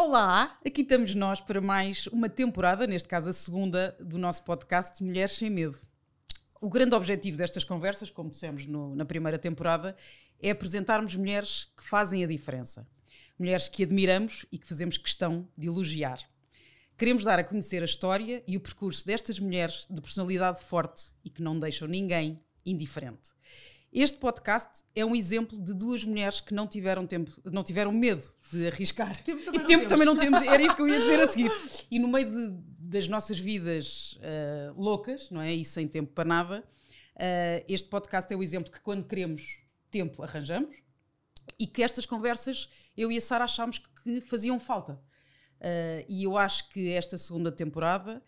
Olá, aqui estamos nós para mais uma temporada, neste caso a segunda, do nosso podcast Mulheres Sem Medo. O grande objetivo destas conversas, como dissemos no, na primeira temporada, é apresentarmos mulheres que fazem a diferença. Mulheres que admiramos e que fazemos questão de elogiar. Queremos dar a conhecer a história e o percurso destas mulheres de personalidade forte e que não deixam ninguém indiferente. Este podcast é um exemplo de duas mulheres que não tiveram tempo, não tiveram medo de arriscar. Tempo também e tempo temos. também não temos, era isso que eu ia dizer a seguir. E no meio de- das nossas vidas ah, loucas, não é? E sem tempo para nada, ah, este podcast é o exemplo que quando queremos tempo arranjamos e que estas conversas eu e a Sara achámos que faziam falta. Uh, e eu acho que esta segunda temporada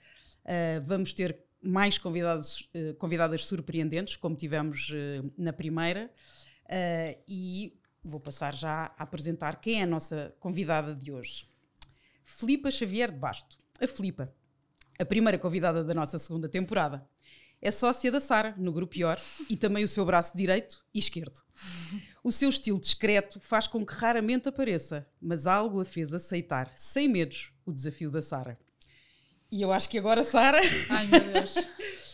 uh, vamos ter mais convidados, uh, convidadas surpreendentes, como tivemos uh, na primeira. Uh, e vou passar já a apresentar quem é a nossa convidada de hoje. Filipa Xavier de Basto. A Filipa, a primeira convidada da nossa segunda temporada. É sócia da Sara, no Grupo Pior, e também o seu braço direito e esquerdo. O seu estilo discreto faz com que raramente apareça, mas algo a fez aceitar, sem medos, o desafio da Sara. E eu acho que agora, Sara, Ai meu Deus.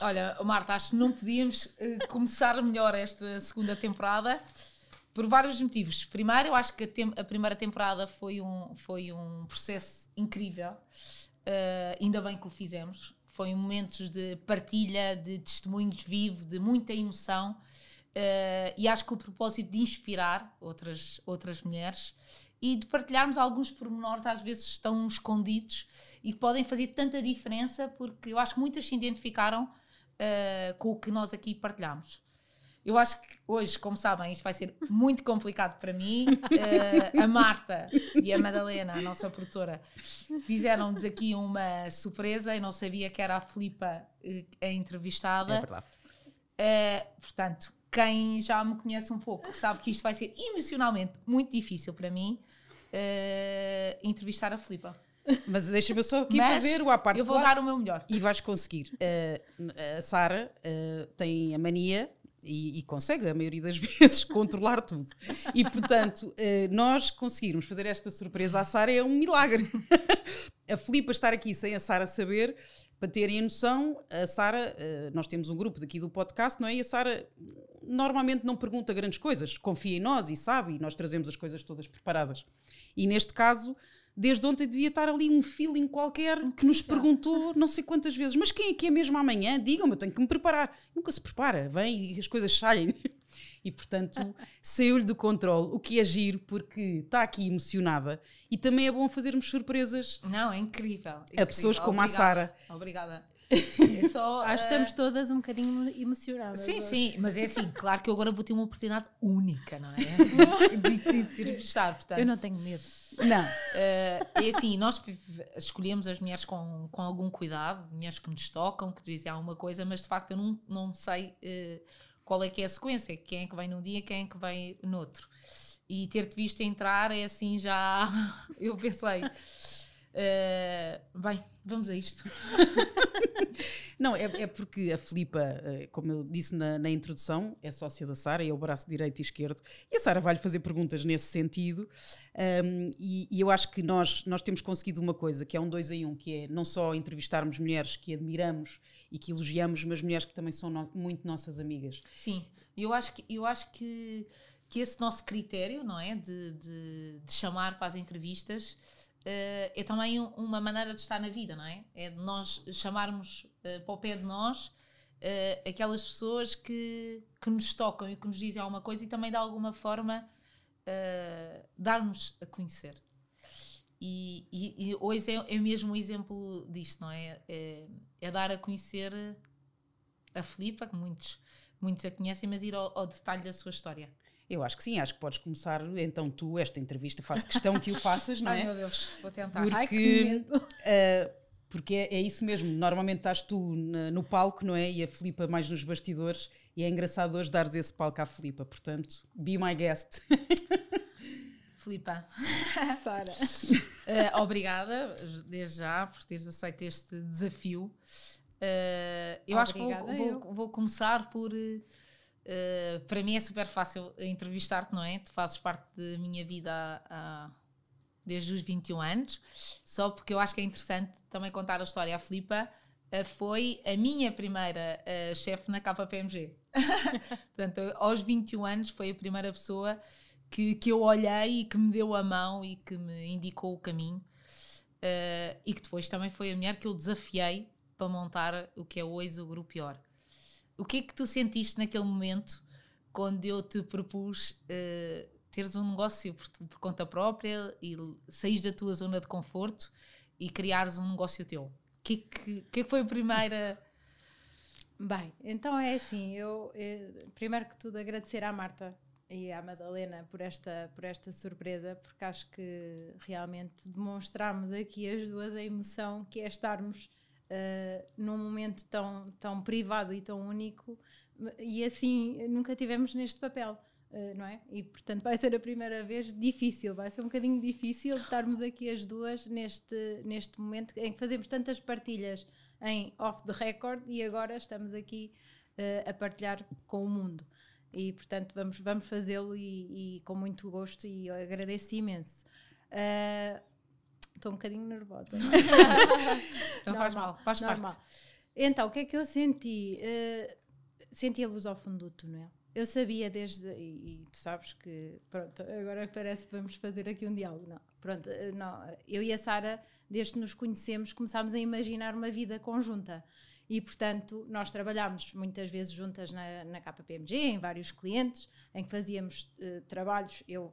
Olha, Marta, acho que não podíamos eh, começar melhor esta segunda temporada por vários motivos. Primeiro, eu acho que a, tem- a primeira temporada foi um, foi um processo incrível. Eh, ainda bem que o fizemos. Foi momentos de partilha, de testemunhos vivos, de muita emoção. Eh, e acho que o propósito de inspirar outras, outras mulheres e de partilharmos alguns pormenores, às vezes estão escondidos e que podem fazer tanta diferença, porque eu acho que muitas se identificaram eh, com o que nós aqui partilhamos. Eu acho que hoje, como sabem, isto vai ser muito complicado para mim. Eh, a Marta e a Madalena, a nossa produtora, fizeram-nos aqui uma surpresa. Eu não sabia que era a Filipa eh, a entrevistada. é verdade. Uh, portanto, quem já me conhece um pouco sabe que isto vai ser emocionalmente muito difícil para mim uh, entrevistar a Filipa. Mas deixa-me só aqui Mas fazer o à parte. Eu vou dar o meu melhor. E vais conseguir. Uh, a Sara uh, tem a mania e, e consegue, a maioria das vezes, controlar tudo. E, portanto, uh, nós conseguirmos fazer esta surpresa à Sara é um milagre. a Filipa estar aqui sem a Sara saber, para terem a noção, a Sara, uh, nós temos um grupo daqui do podcast, não é? E a Sara normalmente não pergunta grandes coisas, confia em nós e sabe, e nós trazemos as coisas todas preparadas. E neste caso, desde ontem devia estar ali um feeling qualquer que nos perguntou não sei quantas vezes, mas quem é que é mesmo amanhã? Digam-me, eu tenho que me preparar. Nunca se prepara, vem e as coisas saem. E portanto, saiu-lhe do controle, o que é giro, porque está aqui emocionada e também é bom fazermos surpresas Não, é incrível. a incrível. pessoas como a Obrigada. Sara. Obrigada. É só, Acho que uh, estamos todas um bocadinho emocionadas. Sim, hoje. sim, mas é assim, claro que eu agora vou ter uma oportunidade única, não é? De te entrevistar, portanto. Eu não tenho medo. Não, Eh, é assim, nós escolhemos as mulheres com, com algum cuidado, mulheres que nos tocam, que dizem alguma coisa, mas de facto eu não, não sei eh, qual é que é a sequência, quem é que vem num dia, quem é que vem no outro. E ter-te visto entrar é assim já. Eu pensei. Eh, bem, vamos a isto. Não, é, é porque a Filipa, eh, como eu disse na, na introdução, é sócia da Sara, é o braço direito e esquerdo, e a Sara vai-lhe fazer perguntas nesse sentido. Um, e, e eu acho que nós, nós temos conseguido uma coisa, que é um dois em um, que é não só entrevistarmos mulheres que admiramos e que elogiamos, mas mulheres que também são no- muito nossas amigas. Sim, eu acho que, eu acho que, que esse nosso critério, não é? De, de, de chamar para as entrevistas eh, é também um- uma maneira de estar na vida, não é? É de nós chamarmos eh, para o pé de nós eh, aquelas pessoas que, que nos tocam e que nos dizem alguma coisa e também de alguma forma eh, dar-nos a conhecer. E, e- e hoje é, é mesmo um exemplo disto, não é? É, é dar a conhecer a Filipa, que muitos, muitos a conhecem, mas ir ao, ao detalhe da sua história. Eu acho que sim, acho que podes começar então tu esta entrevista, faço questão que o faças, não é? Ai meu Deus, vou tentar. Porque, Ai, que medo. eh, porque é, é isso mesmo. Normalmente estás tu na- no palco, não é? E a Filipa mais nos bastidores. E é engraçado hoje dares esse palco à Filipa. Portanto, be my guest. Filipa, Sara. eh, obrigada desde já por teres aceito este desafio. Eh, eu acho que vou, Obrigada, vou, vou começar por. Eh, para mim é super fácil entrevistar-te, não é? Tu fazes parte da minha vida desde os 21 anos, só porque eu acho que é interessante também contar a história. A Filipa uh, foi a minha primeira uh, chefe na KPMG. Portanto, aos 21 anos foi a primeira pessoa que, que eu olhei e que me deu a mão e que me indicou o caminho. Uh, e que depois também foi a mulher que eu desafiei para montar o que é hoje o Grupo Pior. O que é que tu sentiste naquele momento quando eu te propus uh, teres um negócio por, por, conta própria e saís da tua zona de conforto e criares um negócio teu? O que, que, que, foi a primeira. Bem, então é assim, eu, eu eh, primeiro que tudo agradecer à Marta e à Madalena por esta, por esta surpresa, porque acho que realmente demonstramos aqui as duas a emoção que é estarmos uh, num momento tão, tão privado e tão único e assim nunca tivemos neste papel. Uh, não é? E portanto vai ser a primeira vez difícil, vai ser um bocadinho difícil estarmos aqui as duas neste, neste momento em que fazemos tantas partilhas em off the record e agora estamos aqui uh, a partilhar com o mundo e portanto vamos, vamos fazê-lo e, e, com muito gosto e agradeço imenso. Estou um bocadinho nervosa. não faz mal, faz normal. parte. Então, o que é que eu senti? Uh, senti a luz ao fundo do túnel. Eu sabia desde. E, e, tu sabes que. Pronto, agora parece que vamos fazer aqui um diálogo. Não, pronto, eh, não, eu e a Sara, desde que nos conhecemos, começámos a imaginar uma vida conjunta. E, portanto, nós trabalhámos muitas vezes juntas na, na KPMG, em vários clientes, em que fazíamos uh, trabalhos, eu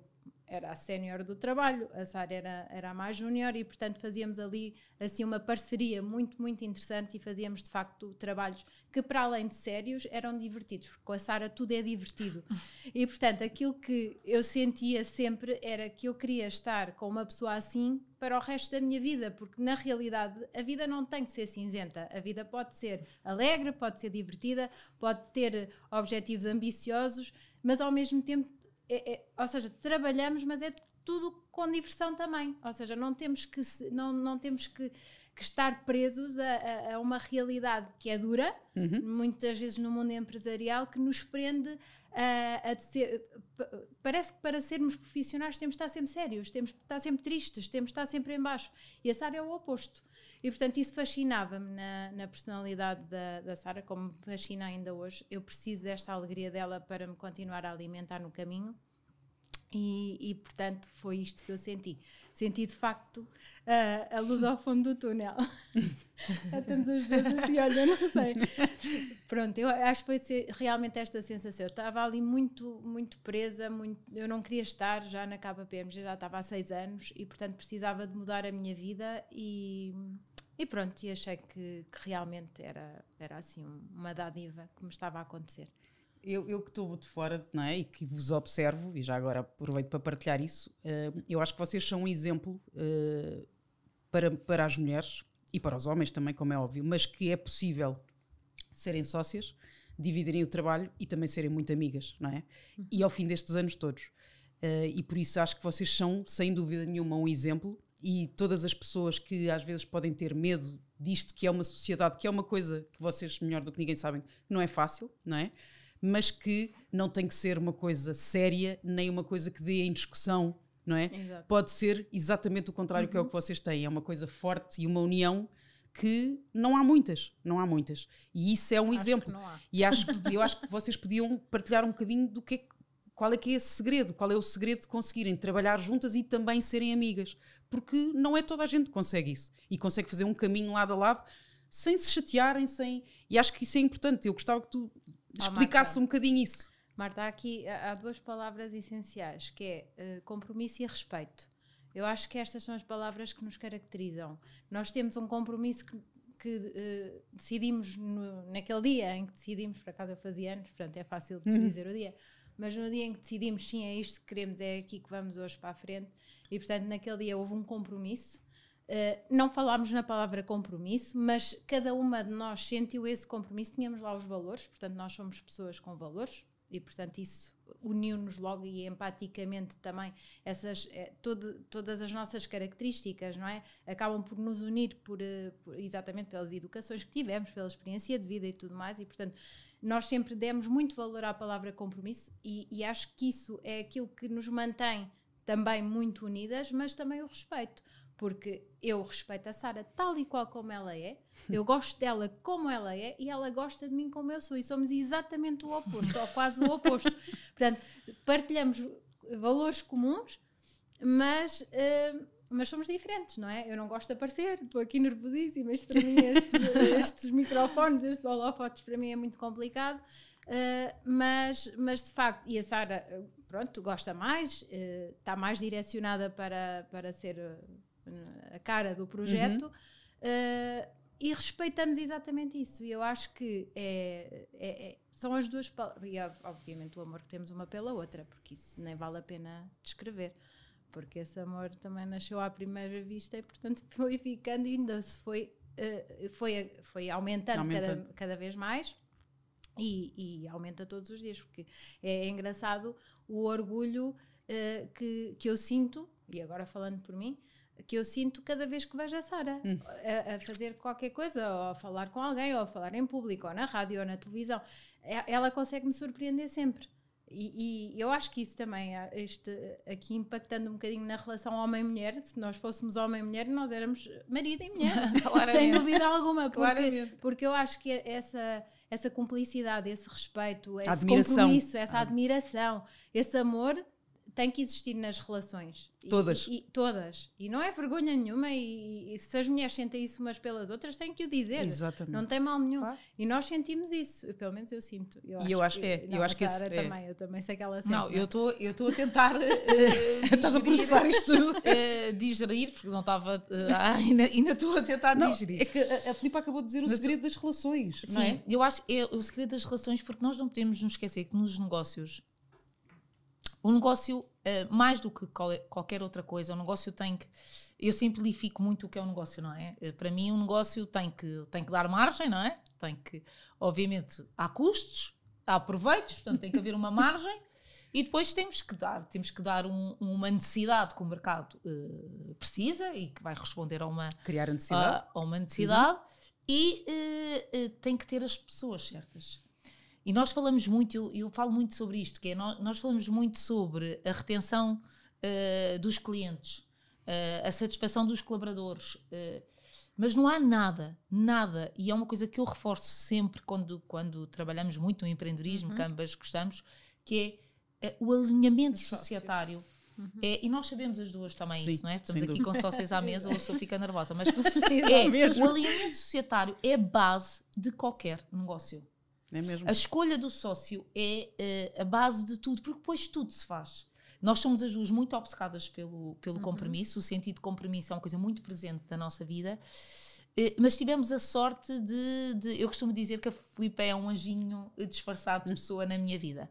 era a sénior do trabalho, a Sara era, era a mais júnior e, portanto, fazíamos ali assim uma parceria muito, muito interessante e fazíamos, de facto, trabalhos que, para além de sérios, eram divertidos, porque com a Sara tudo é divertido. E, portanto, aquilo que eu sentia sempre era que eu queria estar com uma pessoa assim para o resto da minha vida, porque, na realidade, a vida não tem que ser cinzenta. A vida pode ser alegre, pode ser divertida, pode ter objetivos ambiciosos, mas, ao mesmo tempo, é, é, ou seja, trabalhamos, mas é tudo com diversão também. Ou seja, não temos que, não, não temos que, que estar presos a, a, a, uma realidade que é dura, uhum. muitas vezes no mundo empresarial, que nos prende a, a ser. Parece que para sermos profissionais temos de estar sempre sérios, temos de estar sempre tristes, temos de estar sempre em baixo. E a Sara é o oposto. E portanto isso fascinava-me na, na, personalidade da, da Sara, como me fascina ainda hoje. Eu preciso desta alegria dela para me continuar a alimentar no caminho. E, e, portanto foi isto que eu senti. Senti de facto a luz ao fundo do túnel. Estamos as duas assim, olha, não sei. Pronto, eu acho que foi realmente esta sensação. Eu estava ali muito, muito presa, muito, eu não queria estar já na KPMG, já estava há seis anos e portanto precisava de mudar a minha vida e, e pronto, e achei que, que realmente era, era assim uma dádiva que me estava a acontecer eu, eu que estou de fora não é? e que vos observo, e já agora aproveito para partilhar isso, uh, eu acho que vocês são um exemplo uh, para, para as mulheres e para os homens também, como é óbvio, mas que é possível serem sócias, dividirem o trabalho e também serem muito amigas, não é? E ao fim destes anos todos. Uh, e por isso acho que vocês são, sem dúvida nenhuma, um exemplo. E todas as pessoas que às vezes podem ter medo disto, que é uma sociedade, que é uma coisa que vocês, melhor do que ninguém, sabem, não é fácil, não é? Mas que não tem que ser uma coisa séria, nem uma coisa que dê em discussão, não é? Exato. Pode ser exatamente o contrário uhum. que é o uhum. que vocês têm, é uma coisa forte e uma união que não há muitas, não há muitas. E isso é um acho exemplo. E acho eu acho que vocês podiam partilhar um bocadinho do que é, qual é que é esse segredo, qual é o segredo de conseguirem trabalhar juntas e também serem amigas, porque não é toda a gente que consegue isso e consegue fazer um caminho lado a lado sem se chatearem, sem e acho que isso é importante. Eu gostava que tu explicasse um bocadinho isso. Marta, aqui há duas palavras essenciais, que é uh, compromisso e respeito. Eu acho que estas são as palavras que nos caracterizam. Nós temos um compromisso que, que uh, decidimos no, naquele dia em que decidimos, por acaso eu fazia anos, portanto é fácil uhum. dizer o dia, mas no dia em que decidimos, sim, é isto que queremos, é aqui que vamos hoje para a frente, e portanto naquele dia houve um compromisso não falámos na palavra compromisso, mas cada uma de nós sentiu esse compromisso. Tínhamos lá os valores, portanto, nós somos pessoas com valores e, portanto, isso uniu-nos logo e empaticamente também essas, é, todo, todas as nossas características, não é? Acabam por nos unir por, uh, por, exatamente pelas educações que tivemos, pela experiência de vida e tudo mais, e, portanto, nós sempre demos muito valor à palavra compromisso e, e acho que isso é aquilo que nos mantém também muito unidas, mas também o respeito. Porque eu respeito a Sara tal e qual como ela é, eu gosto dela como ela é e ela gosta de mim como eu sou. E somos exatamente o oposto, ou quase o oposto. Portanto, partilhamos valores comuns, mas. Uh, mas somos diferentes, não é? Eu não gosto de aparecer, estou aqui nervosíssima, isto para mim, estes, estes microfones, estes holofotes, para mim é muito complicado, uh, mas, mas de facto, e a Sara, pronto, gosta mais, uh, está mais direcionada para, para ser a cara do projeto. Uhum. e respeitamos exatamente isso. E eu acho que é, é, é, são as duas palavras. E obviamente o amor que temos uma pela outra, porque isso nem vale a pena descrever porque esse amor também nasceu à primeira vista e portanto foi ficando e ainda se foi, uh, foi, foi aumentando, aumentando. Cada, cada vez mais e, e, aumenta todos os dias, porque é, é engraçado o orgulho uh, que, que eu sinto, e agora falando por mim, que eu sinto cada vez que vejo a Sara hum. a, a, fazer qualquer coisa, ou a falar com alguém, ou a falar em público, ou na rádio, ou na televisão. É, ela consegue me surpreender sempre. E, e, eu acho que isso também, este, aqui impactando um bocadinho na relação homem-mulher, se nós fôssemos homem-mulher, nós éramos marido e mulher, sem dúvida alguma, porque, porque eu acho que essa, essa cumplicidade, esse respeito, esse admiração. compromisso, essa ah. admiração, esse amor tem que existir nas relações. Todas. E, e, todas. E não é vergonha nenhuma. E, e, se as mulheres sentem isso umas pelas outras, têm que o dizer. Exatamente. Não tem mal nenhum. Claro. E nós sentimos isso. Eu, pelo menos eu sinto. Eu e eu acho que, é. Eu acho que esse, é. também. Eu também sei que ela sente. Não, eu estou eu a tentar. Uh, Estás a processar isto tudo. Uh, digerir, porque não estava. Uh, ainda estou a tentar não, digerir. É que a, a Filipe acabou de dizer o Mas, segredo das relações. Sim, é? eu acho que é o segredo das relações, porque nós não podemos nos esquecer que nos negócios o negócio, uh, mais do que qualquer outra coisa, o negócio tem que. Eu simplifico muito o que é um negócio, não é? Uh, para mim, um negócio tem que, tem que dar margem, não é? Tem que, obviamente, há custos, há proveitos, portanto, tem que haver uma margem. E depois temos que dar, temos que dar um, uma necessidade que o mercado uh, precisa e que vai responder a uma criar a necessidade, a, a uma necessidade uhum. e uh, uh, tem que ter as pessoas certas. E nós falamos muito, eu, eu falo muito sobre isto, que é nós, nós falamos muito sobre a retenção uh, dos clientes, uh, a satisfação dos colaboradores, uh, mas não há nada, nada, e é uma coisa que eu reforço sempre quando, quando trabalhamos muito no empreendedorismo, uhum. que ambas gostamos, que é o alinhamento societário. Uhum. É, e nós sabemos as duas também Sim, isso, não é? Estamos aqui dúvida. com sócios à mesa, ou a pessoa fica nervosa, mas é, o alinhamento societário é a base de qualquer negócio. É mesmo. A escolha do sócio é uh, a base de tudo, porque depois tudo se faz. Nós somos as duas muito obcecadas pelo, pelo uhum. compromisso, o sentido de compromisso é uma coisa muito presente na nossa vida. Uh, mas tivemos a sorte de, de, Eu costumo dizer que a Filipe é um anjinho disfarçado de hum. pessoa na minha vida.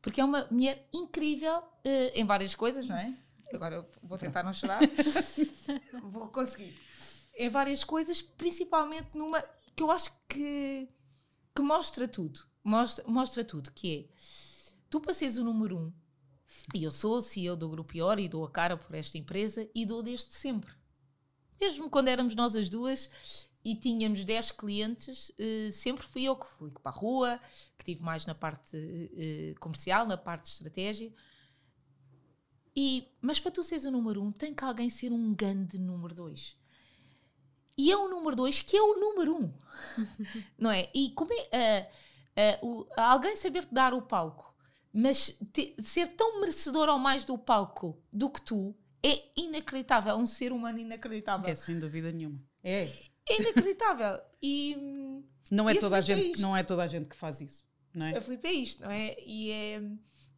Porque é uma mulher incrível uh, em várias coisas, não é? Agora eu vou tentar não chorar. vou conseguir. Em várias coisas, principalmente numa que eu acho que que mostra tudo. Mostra, mostra tudo, que é tu para seres o número um, e eu sou CEO do Grupo Ior e dou a cara por esta empresa e dou desde sempre. Mesmo quando éramos nós as duas e tínhamos 10 clientes, uh, sempre fui eu que fui para a rua, que tive mais na parte uh, comercial, na parte de estratégia. E, mas para tu seres o número um, tem que alguém ser um grande número dois. E é o número dois que é o número um. não é? E como é, uh, uh, o, alguém saber te dar o palco, mas te, ser tão merecedor ou mais do palco do que tu, é inacreditável. É um ser humano inacreditável. É, sem dúvida nenhuma. É. É inacreditável. E. Não é, toda a, gente, é não é toda a gente que faz isso. Não é? A Filipe é isto, não é? E, é,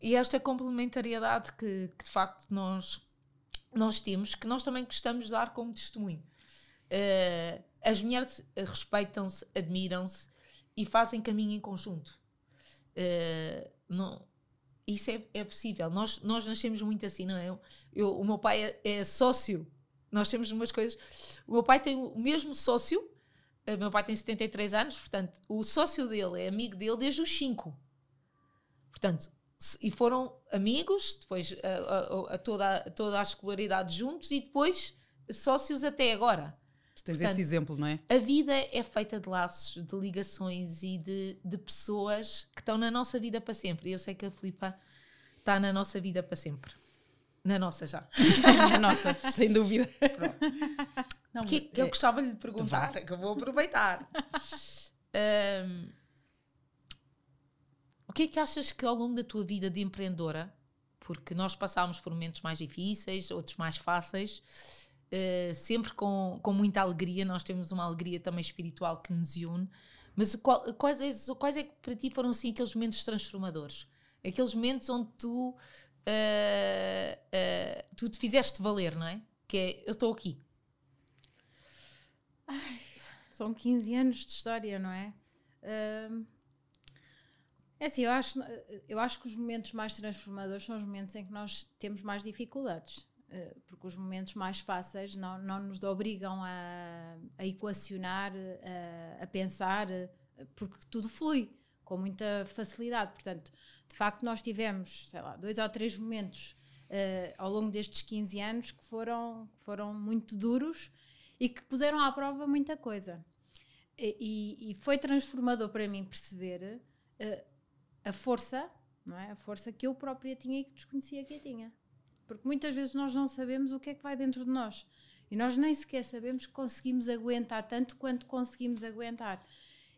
e esta complementariedade que, que de facto nós, nós temos, que nós também gostamos de dar como testemunho. Uh, as mulheres respeitam-se, admiram-se e fazem caminho em conjunto. Uh, não, isso é, é, possível. Nós, nós nascemos muito assim, não é? Eu, eu o meu pai é, é, sócio. Nós temos umas coisas. O meu pai tem o mesmo sócio. O meu pai tem 73 anos, portanto, o sócio dele é amigo dele desde os 5. Portanto, e foram amigos, depois a, a, a, toda, toda a escolaridade juntos e depois sócios até agora. Tu tens Portanto, esse exemplo, não é? A vida é feita de laços, de ligações e de, de pessoas que estão na nossa vida para sempre. E eu sei que a Filipa está na nossa vida para sempre. Na nossa já. Na nossa, sem dúvida. Não, que, que eu gostava de lhe perguntar, que eu vou aproveitar. Um, o que é que achas que ao longo da tua vida de empreendedora, porque nós passámos por momentos mais difíceis, outros mais fáceis, uh, sempre com, com muita alegria, nós temos uma alegria também espiritual que nos une, mas quais, é, quais é que para ti foram assim aqueles momentos transformadores? Aqueles momentos onde tu, uh, uh, tu te fizeste valer, não é? Que é, eu estou aqui. Ai, são 15 anos de história, não é? Uh, é assim, eu acho, eu acho que os momentos mais transformadores são os momentos em que nós temos mais dificuldades. Porque os momentos mais fáceis não, não nos obrigam a, a equacionar, a, a pensar, porque tudo flui com muita facilidade. Portanto, de facto, nós tivemos, sei lá, dois ou três momentos uh, ao longo destes 15 anos que foram, foram muito duros e que puseram à prova muita coisa. E, e, e foi transformador para mim perceber uh, a força, não é? A força que eu própria tinha e que desconhecia que eu tinha. Porque muitas vezes nós não sabemos o que é que vai dentro de nós. E nós nem sequer sabemos que conseguimos aguentar tanto quanto conseguimos aguentar.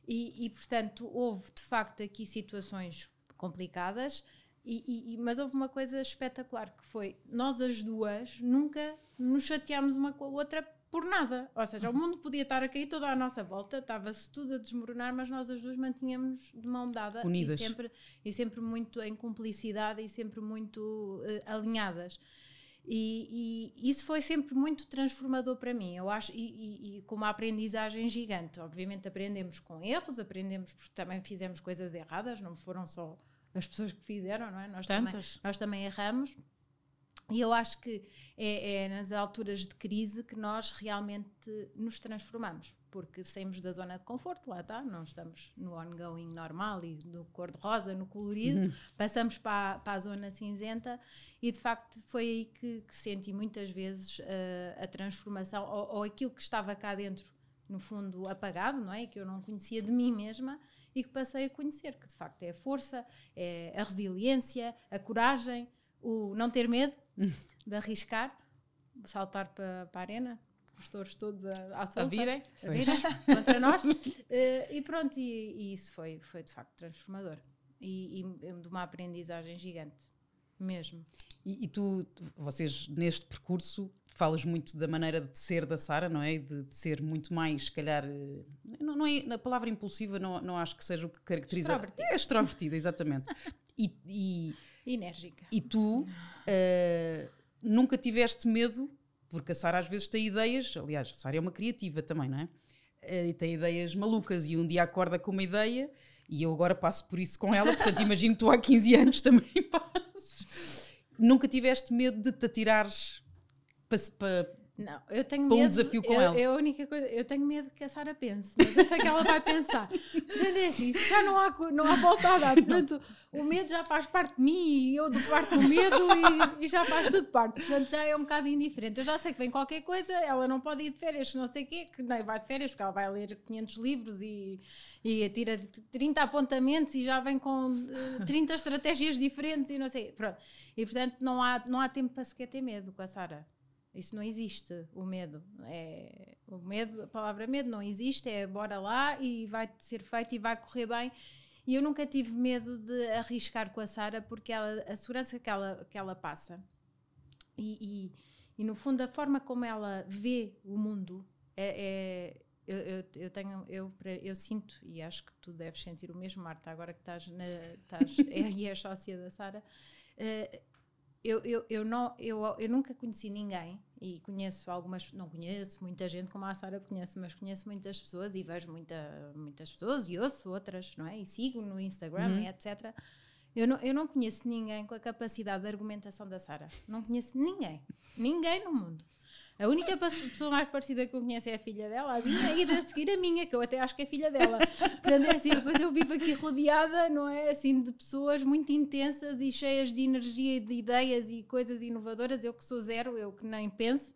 E, e portanto, houve de facto aqui situações complicadas, e, e, mas houve uma coisa espetacular que foi nós as duas nunca nos chateámos uma com a outra por nada. Ou seja, o mundo podia estar a cair toda à nossa volta, estava-se tudo a desmoronar, mas nós as duas mantínhamos de mão dada Unidas. E, sempre, e sempre muito em cumplicidade e sempre muito uh, alinhadas. E, e, isso foi sempre muito transformador para mim, eu acho, e, e, com uma aprendizagem gigante. Obviamente aprendemos com erros, aprendemos porque também fizemos coisas erradas, não foram só as pessoas que fizeram, não é? Nós, também, nós também erramos. E eu acho que é, é, nas alturas de crise que nós realmente nos transformamos, porque saímos da zona de conforto, lá está, não estamos no ongoing normal e no cor-de-rosa, no colorido, uhum. passamos para, para, a zona cinzenta e de facto foi aí que, que senti muitas vezes uh, a transformação, ou, ou aquilo que estava cá dentro, no fundo, apagado, não é? Que eu não conhecia de mim mesma e que passei a conhecer, que de facto é a força, é a resiliência, a coragem, o não ter medo de arriscar, saltar para, para a arena, os touros todos a, à solta, a virem, a virem contra nós. Uh, e pronto, e, e, isso foi, foi de facto transformador. E, e de uma aprendizagem gigante, mesmo. E, e, tu, vocês neste percurso, falas muito da maneira de ser da Sara, não é? De, de, ser muito mais, se calhar, eh, não, não é, a palavra impulsiva não, não acho que seja o que caracteriza. Extrovertida. É extrovertida, exatamente. E, e Enérgica. E tu uh, nunca tiveste medo, porque a Sara às vezes tem ideias, aliás, a Sara é uma criativa também, não é? Uh, e tem ideias malucas e um dia acorda com uma ideia e eu agora passo por isso com ela, portanto imagino que tu há 15 anos também passes. Nunca tiveste medo de te atirares para, para não, eu tenho medo. um desafio com eu, ela. Eu, a única coisa, eu tenho medo que a Sara pense, mas eu sei que ela vai pensar. Portanto, é assim, já não há, não há volta a dar. Portanto, o medo já faz parte de mim e eu do parte do medo e, e, já faz tudo parte. Portanto, já é um bocado indiferente. Eu já sei que vem qualquer coisa, ela não pode ir de férias, não sei o quê, que nem vai de férias, porque ela vai ler 500 livros e, e tira 30 apontamentos e já vem com uh, eh, 30 estratégias diferentes e não sei. Pronto. E portanto, não há, não há tempo para sequer ter medo com a Sara. Isso não existe, o medo. É, o medo, a palavra medo não existe, é bora lá e vai ser feito e vai correr bem. E eu nunca tive medo de arriscar com a Sara porque ela, a segurança que ela, que ela passa e, e, e no fundo a forma como ela vê o mundo é, é eu, eu, eu, tenho eu, eu sinto e acho que tu deves sentir o mesmo Marta agora que estás, na, estás e és sócia da Sara uh, eu, eu, eu, não, eu, eu nunca conheci ninguém e conheço algumas, não conheço muita gente como a Sara conhece, mas conheço muitas pessoas e vejo muita, muitas pessoas e ouço outras, não é? E sigo no Instagram uhum. e etc. Eu não, eu não conheço ninguém com a capacidade de argumentação da Sara. Não conheço ninguém. Ninguém no mundo. A única pessoa mais parecida que eu conheço é a filha dela, a minha, e a seguir a minha, que eu até acho que é filha dela. Portanto, é assim, depois eu vivo aqui rodeada, não é? Assim, de pessoas muito intensas e cheias de energia e de ideias e coisas inovadoras. Eu que sou zero, eu que nem penso.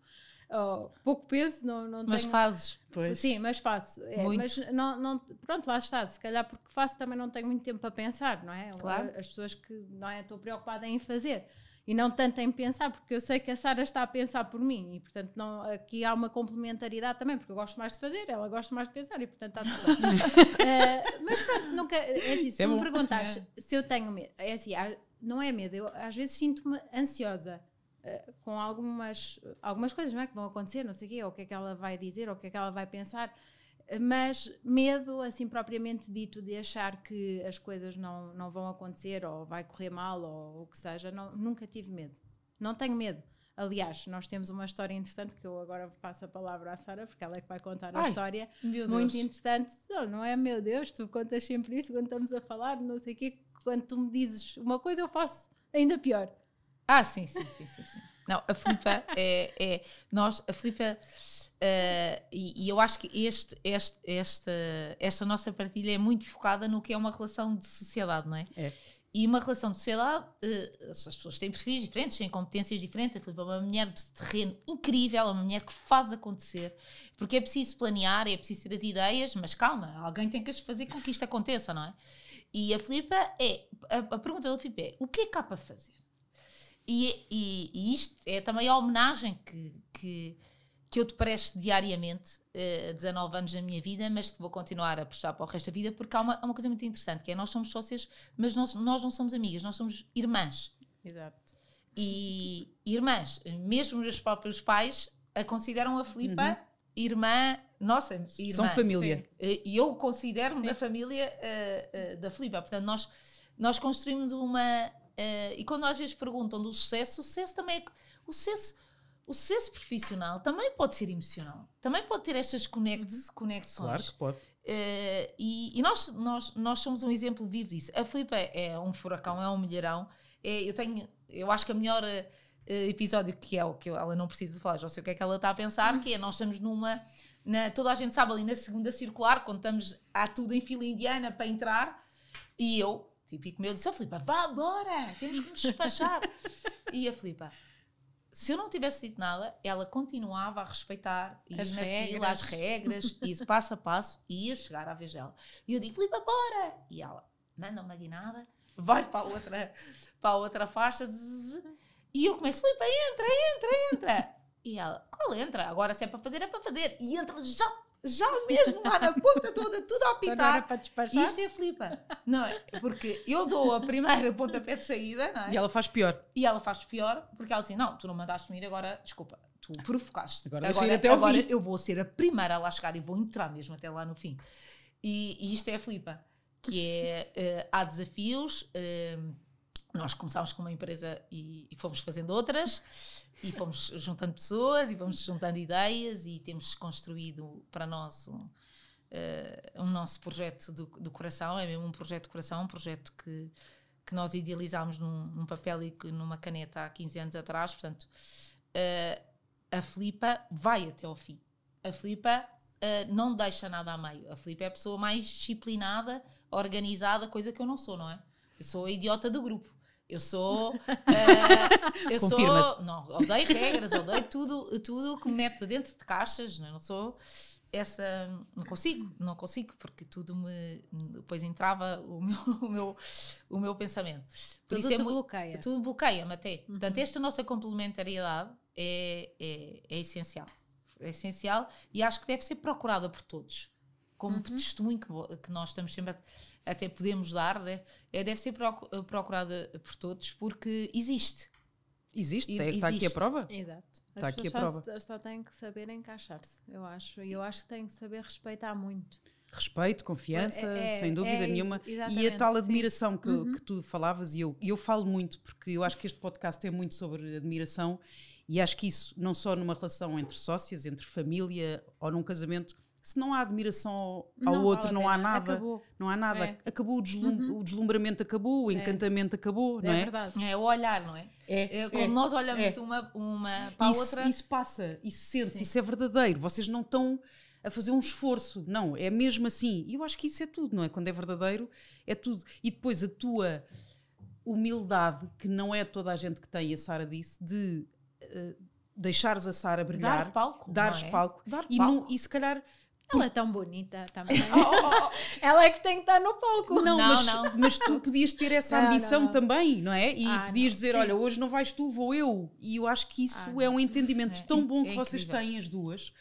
Oh, pouco penso, não, não mas tenho... fazes, pois. Sim, mas faço. É, mas não, não, pronto, lá está. Se calhar porque faço também não tenho muito tempo para pensar, não é? Claro. As pessoas que não é, estou preocupada em fazer. E não tanto em pensar, porque eu sei que a Sara está a pensar por mim e, portanto, não, aqui há uma complementaridade também, porque eu gosto mais de fazer, ela gosta mais de pensar e, portanto, está tudo bem. uh, mas pronto, nunca. É assim, se é me perguntares é. se eu tenho medo, é assim, não é medo, eu às vezes sinto-me ansiosa. Uh, com algumas, algumas coisas não é, que vão acontecer, não sei o quê, ou o que é que ela vai dizer, ou o que é que ela vai pensar, mas medo, assim propriamente dito, de achar que as coisas não, não vão acontecer ou vai correr mal ou o que seja, não, nunca tive medo. Não tenho medo. Aliás, nós temos uma história interessante que eu agora passo a palavra à Sara, porque ela é que vai contar a Ai, história. Muito interessante. Não, não é, meu Deus, tu contas sempre isso quando estamos a falar, não sei o quê. Quando tu me dizes uma coisa, eu faço ainda pior. Ah, sim, sim, sim, sim. sim. Não, a Filipa é, é. Nós, a Filipa Uh, e, e, eu acho que este, este, esta, esta nossa partilha é muito focada no que é uma relação de sociedade, não é? é. E uma relação de sociedade, uh, as pessoas têm perfis diferentes, têm competências diferentes. A Filipe é uma mulher de terreno incrível, é uma mulher que faz acontecer, porque é preciso planear, é preciso ter as ideias, mas calma, alguém tem que fazer com que isto aconteça, não é? E a Filipe é, a, a pergunta da Filipe é: o que é que há para fazer? E, e, e isto é também a homenagem que, que que eu te presto diariamente, uh, 19 anos da minha vida, mas te vou continuar a prestar para o resto da vida, porque há uma, há uma coisa muito interessante, que é nós somos sócias, mas nós, nós não somos amigas, nós somos irmãs. Exato. E irmãs, mesmo os meus próprios pais a consideram a Filipa uhum. irmã, nossa, irmã. São família. Eh, e eu considero-me da família uh, uh, da Filipa. Portanto, nós, nós construímos uma... Uh, e quando às vezes perguntam do sucesso, o sucesso também é... O sucesso o sucesso profissional também pode ser emocional, também pode ter estas uhum. conexões. Claro que pode. Uh, e, e nós, nós, nós somos um exemplo vivo disso. A Filipe é um furacão, é um milharão. É, eu tenho, eu acho que a melhor uh, episódio que é o que ela não precisa de falar, já sei o que é que ela está a pensar, uhum. que é nós estamos numa. Na, toda a gente sabe ali na segunda circular, quando estamos há tudo em fila indiana para entrar, e eu, típico meu, disse: oh, Filipe, vá embora, temos que nos despachar. e a Filipe, se eu não tivesse dito nada, ela continuava a respeitar e as na regras. fila, as regras, isso passo a passo, e ia chegar à vez dela. E eu digo, Filipe, bora! E ela, manda uma guinada, vai para a outra, para a outra faixa, zzz, e eu começo, Filipe, entra, entra, entra! E ela, qual entra? Agora se é para fazer, é para fazer. E entra já já mesmo lá na ponta toda, tudo a apitar. para despachar. Isto é flipa. Não é? Porque eu dou a primeira pontapé de saída, não é? E ela faz pior. E ela faz pior, porque ela assim, não, tu não mandaste-me ir agora, desculpa, tu provocaste. Agora, agora, até agora eu vou ser a primeira a lá chegar e vou entrar mesmo até lá no fim. E, e isto é a flipa, que é, uh, há desafios, uh, nós começámos com uma empresa e, e, fomos fazendo outras, e fomos juntando pessoas, e fomos juntando ideias, e temos construído para nós um, uh, um nosso projeto do, do, coração, é mesmo um projeto de coração, um projeto que, que nós idealizámos num, num papel e numa caneta há 15 anos atrás. Portanto, uh, a Filipa vai até ao fim. A Filipa Uh, não deixa nada a meio. A Filipe é a pessoa mais disciplinada, organizada, coisa que eu não sou, não é? Eu sou a idiota do grupo. Eu sou. Uh, eu sou. Não, odeio regras, odeio tudo, tudo que me mete dentro de caixas. Não, é? não sou essa. Não consigo, não consigo, porque tudo me. Depois entrava o meu, o meu, o meu pensamento. Por tudo isso é bloqueia. Tudo bloqueia-me até. Uhum. Portanto, esta nossa complementariedade é, é, é essencial. É essencial e acho que deve ser procurada por todos como uhum. testemunho que, que, nós estamos sempre a, até podemos dar, né? é, deve ser procurada por todos porque existe. Existe, e, é, está aqui a prova. Exato. Está aqui a prova. Só, só têm que saber encaixar-se, eu acho. E eu acho que têm que saber respeitar muito. Respeito, confiança, é, é, sem dúvida é, nenhuma. E a tal admiração que, uhum. que, tu falavas, e eu, eu falo muito, porque eu acho que este podcast é muito sobre admiração, e acho que isso, não só numa relação entre sócias, entre família ou num casamento, se não há admiração ao, não outro, não há nada. Acabou. Não há nada. É. Acabou o, deslum uhum. o, deslumbramento, acabou, o é. encantamento acabou, não é? É verdade. É o olhar, não é? É. é como nós olhamos é. uma, uma para isso, a outra. Isso passa, isso sente, Sim. isso é verdadeiro. Vocês não estão a fazer um esforço, não, é mesmo assim. E eu acho que isso é tudo, não é? Quando é verdadeiro, é tudo. E depois a tua humildade, que não é toda a gente que tem, a Sara disse, de uh, deixares a Sara brilhar, dar palco, dares é? palco, dar e, palco. No, e se calhar Ela é tão bonita também. Ela é que tem que estar no palco. Não, Não, mas, não. mas tu podias ter essa Não, ambição não, não. também, não é? E Ah, podias não, dizer: sim. olha, hoje não vais tu, vou eu. E eu acho que isso Ah, é um entendimento É, tão bom é que vocês incrível. têm, as duas.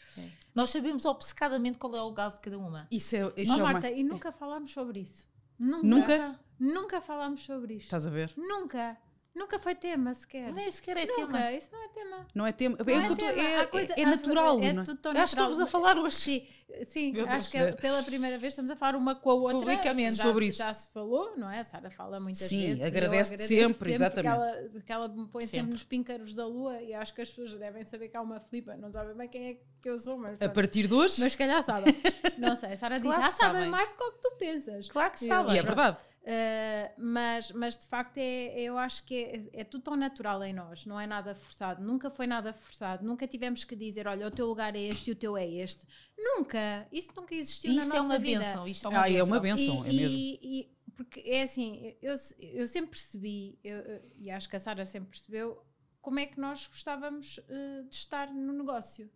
Nós sabemos obcecadamente qual é o lugar de cada uma. Isso é, isso Mas, é uma... Marta, e nunca falámos sobre isso. Nunca. Nunca? Nunca falámos sobre isto. Estás a ver? Nunca. Nunca foi tema sequer. Nem sequer é Nunca. tema. Isso não é tema. Não é tema. Não é, é tema. é- Há coisa- é natural. É não é? tudo tão Acho que natural. estamos a falar hoje. Sim, sim acho que pela primeira vez estamos a falar uma com a outra. Publicamente já, sobre se- isso. Já se falou, não é? A Sara fala muitas Sim, vezes. eu agradece agradeço sempre, exatamente. Que ela, que ela me põe sempre. Sempre. nos píncaros da lua e acho que as pessoas devem saber que há uma flipa. Não sabem bem quem é que eu sou, mas. A pronto. partir de hoje. Mas se calhar sabem. Não sei, a Sara diz, Claro já que sabem mais do que o que tu pensas. Claro que sabem. E é verdade. Uh, mas, mas de facto é, eu acho que é, é tudo tão natural em nós, não é nada forçado, nunca foi nada forçado, nunca tivemos que dizer, olha, o teu lugar é este e o teu é este. Nunca, isso nunca existiu na Isto nossa é uma vida. benção. Isto é uma Ah, é uma benção. benção, é E- mesmo. e- e- porque é assim, eu, eu sempre percebi, eu- eu- e acho que a Sara sempre percebeu, como é que nós gostávamos uh, de estar no negócio.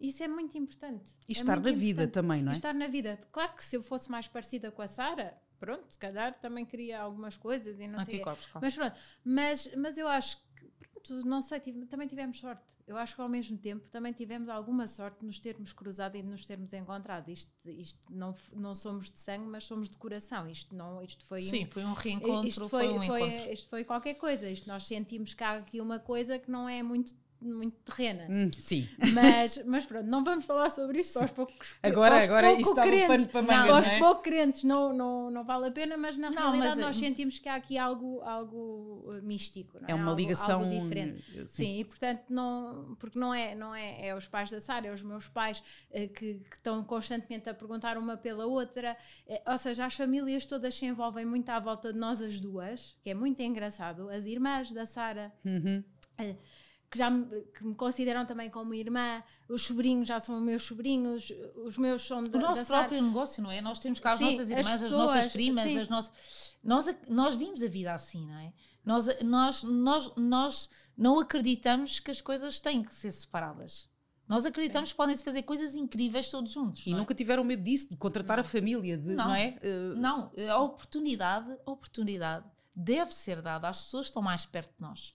Isso é muito importante. E É estar na vida importante. também, não é? Estar na vida. Claro que se eu fosse mais parecida com a Sara, pronto, se calhar também queria algumas coisas e não sei. Anticorpos, claro. Mas pronto, mas, mas eu acho que, pronto, não sei, tive- também tivemos sorte. Eu acho que ao mesmo tempo também tivemos alguma sorte de nos termos cruzado e de nos termos encontrado. Isto, isto não, não somos de sangue, mas somos de coração. Isto, não, isto foi Sim, um, foi um reencontro, isto foi, foi, um foi- encontro. isto foi qualquer coisa. Isto nós sentimos que há aqui uma coisa que não é muito, muito terrena. Hum, sim. Mas, mas pronto, não vamos falar sobre isto para os poucos Agora, para os agora pouco isto crentes. pano para mangas, Para os não é? pouco crentes não, não, não vale a pena, mas na Não, realidade mas, nós eh, sentimos que há aqui algo, algo uh, místico. Não é? É uma Algo- ligação. Algo diferente. sim. Sim, e portanto, não, porque não é, não é, é os pais da Sara, é os meus pais eh, que, que estão constantemente a perguntar uma pela outra, Eh, ou seja, as famílias todas se envolvem muito à volta de nós as duas, que é muito engraçado, as irmãs da Sara. Uhum. eh, Que, já me, que me consideram também como irmã, os sobrinhos já são meus sobrinhos, os meus são da, O nosso da Sara. próprio negócio, não é? Nós temos cá as Sim, nossas as irmãs, as, pessoas, nossas primas, sim. as nossas. Nós, nós vimos a vida assim, não é? Nós, nós, nós, nós não acreditamos que as coisas têm que ser separadas. Nós acreditamos que podem-se fazer coisas incríveis todos juntos. E não é? nunca tiveram medo disso, de contratar a família, de, não. Não. é? Uh, Não, a oportunidade, a oportunidade deve ser dada às pessoas que estão mais perto de nós.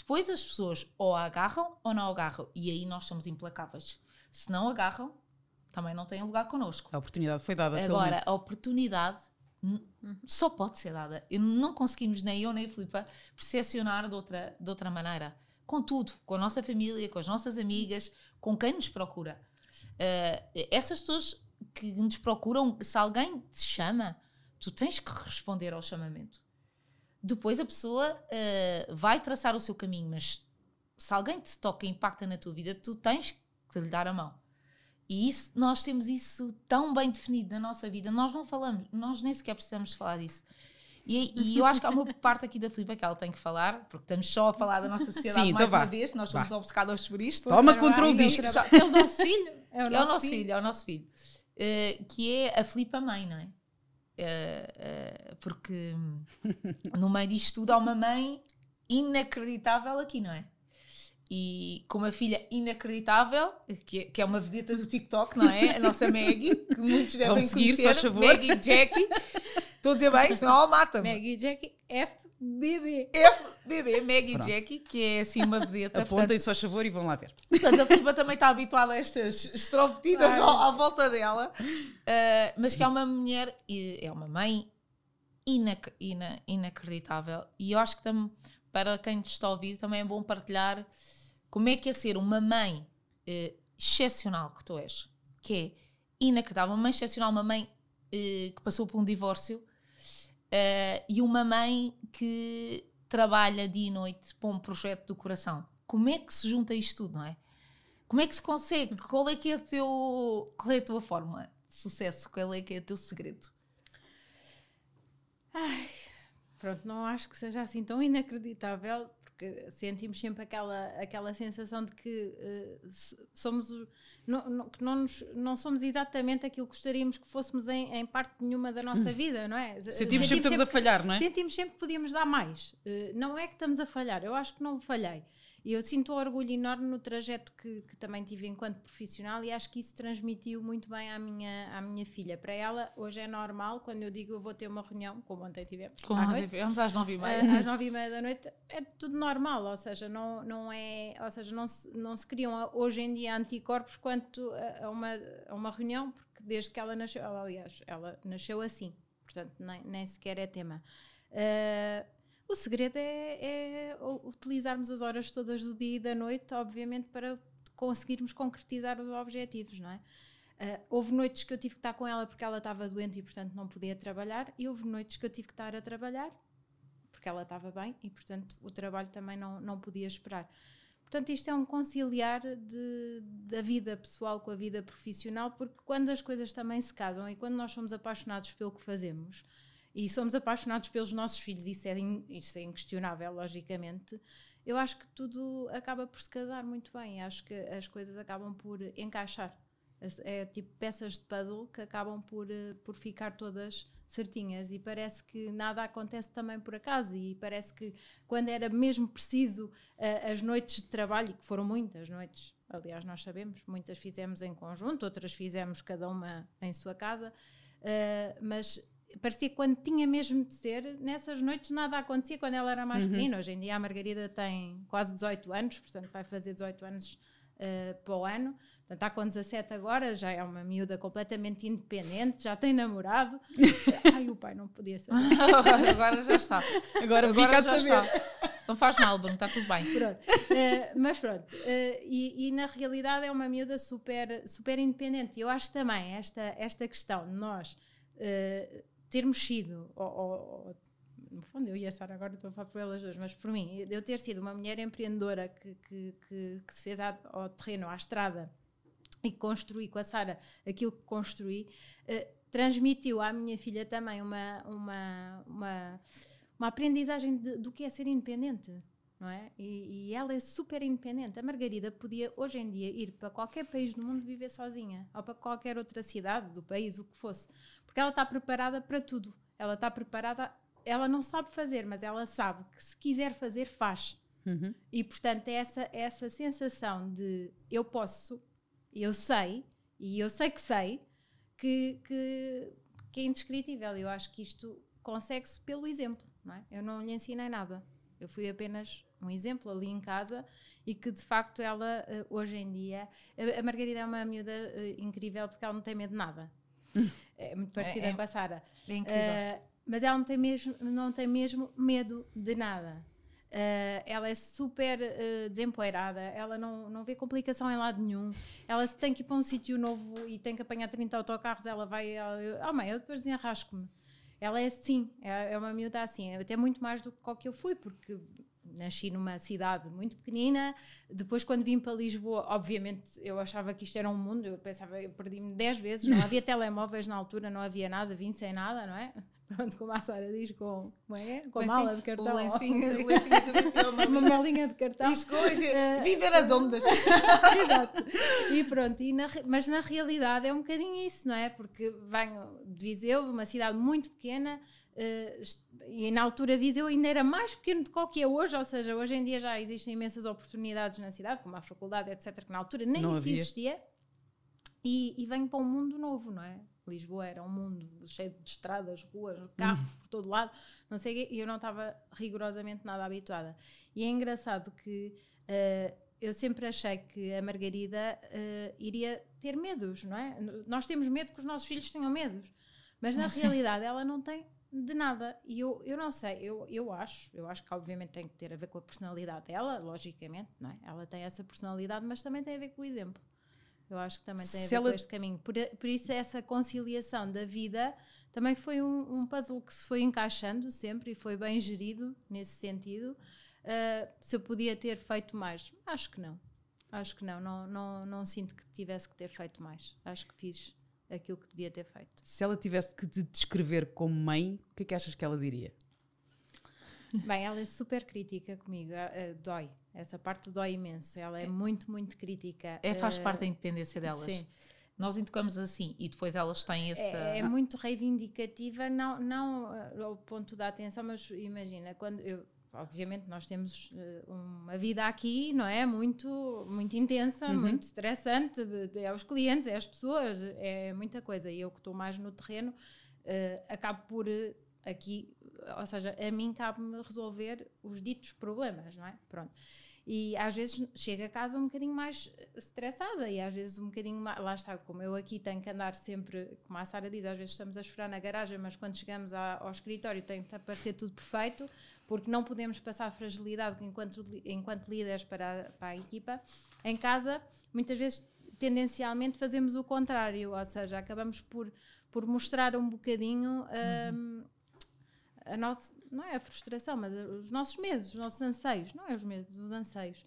Depois as pessoas ou a agarram ou não agarram. E aí nós somos implacáveis. Se não agarram, também não têm lugar connosco. a oportunidade foi dada. Agora, a oportunidade só pode ser dada. E não conseguimos, nem eu nem a Filipa, percepcionar de outra, de outra maneira. Com tudo, com a nossa família, com as nossas amigas, com quem nos procura. Eh, essas pessoas que nos procuram, se alguém te chama, tu tens que responder ao chamamento. Depois a pessoa eh, vai traçar o seu caminho, mas se alguém te toca e impacta na tua vida, tu tens que lhe dar a mão. E isso, nós temos isso tão bem definido na nossa vida, nós não falamos, nós nem sequer precisamos de falar disso. E, e eu acho que há uma parte aqui da Filipa que ela tem que falar, porque estamos só a falar da nossa sociedade Sim, mais então uma vez, nós somos Vá. obcecados por isto. Toma controle disto. É o nosso filho. É o É o nosso, nosso filho, é o nosso filho. Eh, que é a Filipa mãe, não é? Eh, eh, porque hum, no meio disto tudo há uma mãe inacreditável aqui, não é? E com uma filha inacreditável, que é, que é uma vedeta do TikTok, não é? A nossa Maggie, que muitos devem Vão seguir, conhecer. só favor. Maggie Jackie. Estou a dizer bem, senão ela mata-me. Maggie e Jackie, FBB. FBB, Maggie Pronto. Jackie, que é assim uma vedeta. portanto, Apontem só a favor e vão lá ver. Portanto, a Filipa também está habituada a estas extrovertidas Claro. ao- à volta dela. Uh, mas que é uma mulher, e é uma mãe inac- ina- inacreditável. E eu acho que tam, para quem te está a ouvir também é bom partilhar como é que é ser uma mãe eh, excepcional que tu és. Que é inacreditável. Uma mãe excepcional, uma mãe eh, que passou por um divórcio eh, e uma mãe que trabalha dia e noite para um projeto do coração. Como é que se junta isto tudo, não é? Como é que se consegue? Qual é que é, teu, qual é a tua fórmula de sucesso? Qual é que é o teu segredo? Pronto, não acho que seja assim tão inacreditável, porque sentimos sempre aquela, aquela sensação de que eh, s- somos não, não, que não, nos- não somos exatamente aquilo que gostaríamos que fôssemos em, em parte nenhuma da nossa vida, não é? Sentimos sempre que estamos a falhar, não é? Sentimos sempre que podíamos dar mais. Eh, não é que estamos a falhar, eu acho que não falhei. E eu sinto um orgulho enorme no trajeto que, que, também tive enquanto profissional e acho que isso transmitiu muito bem à minha, à minha filha. Para ela, hoje é normal, quando eu digo eu vou ter uma reunião, como ontem tivemos, como à tivemos às nove e meia. Uh, às nove e meia da noite, é tudo normal, ou seja, não, não é, ou seja, não se, não se criam hoje em dia anticorpos quanto a, a uma, a uma reunião, porque desde que ela nasceu, ela, aliás, ela nasceu assim, portanto, nem, nem sequer é tema. Uh, o segredo é, é, utilizarmos as horas todas do dia e da noite, obviamente, para conseguirmos concretizar os objetivos, não é? Uh, houve noites que eu tive que estar com ela porque ela estava doente e, portanto, não podia trabalhar, e houve noites que eu tive que estar a trabalhar porque ela estava bem e, portanto, o trabalho também não, não podia esperar. Portanto, isto é um conciliar de, da vida pessoal com a vida profissional, porque quando as coisas também se casam e quando nós somos apaixonados pelo que fazemos, e somos apaixonados pelos nossos filhos, isso é, isso é inquestionável, logicamente. Eu acho que tudo acaba por se casar muito bem, acho que as coisas acabam por encaixar. É tipo peças de puzzle que acabam por, eh, por ficar todas certinhas e parece que nada acontece também por acaso e parece que quando era mesmo preciso uh, as noites de trabalho, que foram muitas noites, aliás nós sabemos, muitas fizemos em conjunto, outras fizemos cada uma em sua casa, uh, mas parecia que quando tinha mesmo de ser, nessas noites nada acontecia quando ela era mais uhum. pequena. Hoje em dia a Margarida tem quase 18 anos, portanto vai fazer 18 anos uh, para o ano. Portanto, está com 17 agora, já é uma miúda completamente independente, já tem namorado. Ai, o pai não podia ser. agora já está. Agora, agora já está. Não faz mal, Bruno, está tudo bem. Pronto. Uh, mas pronto, uh, e, e, na realidade é uma miúda super, super independente. E eu acho também esta, esta questão de nós uh, termos sido, ou, ou, no fundo eu e a Sara agora estou a falar por elas duas, mas por mim, eu ter sido uma mulher empreendedora que, que, que, que se fez ao terreno, à estrada, e construí com a Sara aquilo que construí, eh, transmitiu à minha filha também uma, uma, uma, uma aprendizagem de, do que é ser independente. Não é? E, e, ela é super independente. A Margarida podia hoje em dia ir para qualquer país do mundo viver sozinha, ou para qualquer outra cidade do país, o que fosse. Porque ela está preparada para tudo. Ela está preparada, ela não sabe fazer, mas ela sabe que se quiser fazer, faz. Uhum. E portanto, é essa, é essa sensação de eu posso, eu sei, e eu sei que sei, que, que, que é indescritível. Eu acho que isto consegue-se pelo exemplo. Não é? Eu não lhe ensinei nada. Eu fui apenas um exemplo ali em casa e que de facto ela, eh, hoje em dia, a Margarida é uma miúda eh, incrível porque ela não tem medo de nada. É muito parecida é, é, com a Sara. É incrível. Uh, mas ela não tem mesmo, não tem mesmo medo de nada. Uh, ela é super uh, desempoeirada, ela não, não vê complicação em lado nenhum. Ela se tem que ir para um sítio novo e tem que apanhar 30 autocarros, ela vai. Ela, oh, mãe, eu depois desenrasco-me. Ela é assim, é, é uma miúda assim, até muito mais do que qual que eu fui, porque nasci numa cidade muito pequenina. Depois, quando vim para Lisboa, obviamente eu achava que isto era um mundo. Eu pensava, eu perdi-me 10 vezes. Não havia telemóveis na altura, não havia nada, vim sem nada, não é? Pronto, como a Sara diz, com, como é? com a mala de cartão. O lencinho, o lencinho de uma, uma malinha de cartão. Diz uh, viver as ondas. Exato. E pronto, e na, mas na realidade é um bocadinho isso, não é? Porque venho de Viseu, uma cidade muito pequena, uh, e na altura Viseu ainda era mais pequeno do que é hoje, ou seja, hoje em dia já existem imensas oportunidades na cidade, como a faculdade, etc., que na altura nem não isso havia. existia. E, e venho para um mundo novo, não é? Lisboa era um mundo cheio de estradas, ruas, carros por todo lado, não sei o quê, e eu não estava rigorosamente nada habituada. E é engraçado que uh, eu sempre achei que a Margarida uh, iria ter medos, não é? Nós temos medo que os nossos filhos tenham medos, mas na realidade ela não tem de nada. E eu, eu não sei, eu, eu acho, eu acho que obviamente tem que ter a ver com a personalidade dela, logicamente, não é? Ela tem essa personalidade, mas também tem a ver com o exemplo. Eu acho que também tem a ver ela... com este caminho. Por, por isso, essa conciliação da vida também foi um, um, puzzle que se foi encaixando sempre e foi bem gerido nesse sentido. Uh, se eu podia ter feito mais, acho que não. Acho que não. Não, não, não sinto que tivesse que ter feito mais. Acho que fiz aquilo que devia ter feito. Se ela tivesse que te descrever como mãe, o que é que achas que ela diria? Bem, ela é super crítica comigo, uh, dói. Essa parte dói imenso. Ela é, é muito, muito crítica. É, faz uh, parte da independência delas. Sim. Nós educamos assim e depois elas têm essa. É, é muito reivindicativa, não, não uh, ao ponto da atenção, mas imagina, quando eu obviamente nós temos uh, uma vida aqui, não é? Muito, muito intensa, uhum. muito estressante, é os clientes, é as pessoas, é muita coisa. E eu que estou mais no terreno, uh, acabo por uh, aqui, ou seja, a mim cabe-me resolver os ditos problemas, não é? Pronto. E às vezes chego a casa um bocadinho mais estressada e às vezes um bocadinho mais, lá está, como eu aqui tenho que andar sempre, como a Sara diz, às vezes estamos a chorar na garagem, mas quando chegamos ao escritório tem que aparecer tudo perfeito, porque não podemos passar fragilidade enquanto, enquanto líderes para, para a equipa. Em casa, muitas vezes, tendencialmente, fazemos o contrário, ou seja, acabamos por, por mostrar um bocadinho. Uhum. Um, a nossa, não é a frustração, mas os nossos medos, os nossos anseios, não é os medos, os anseios.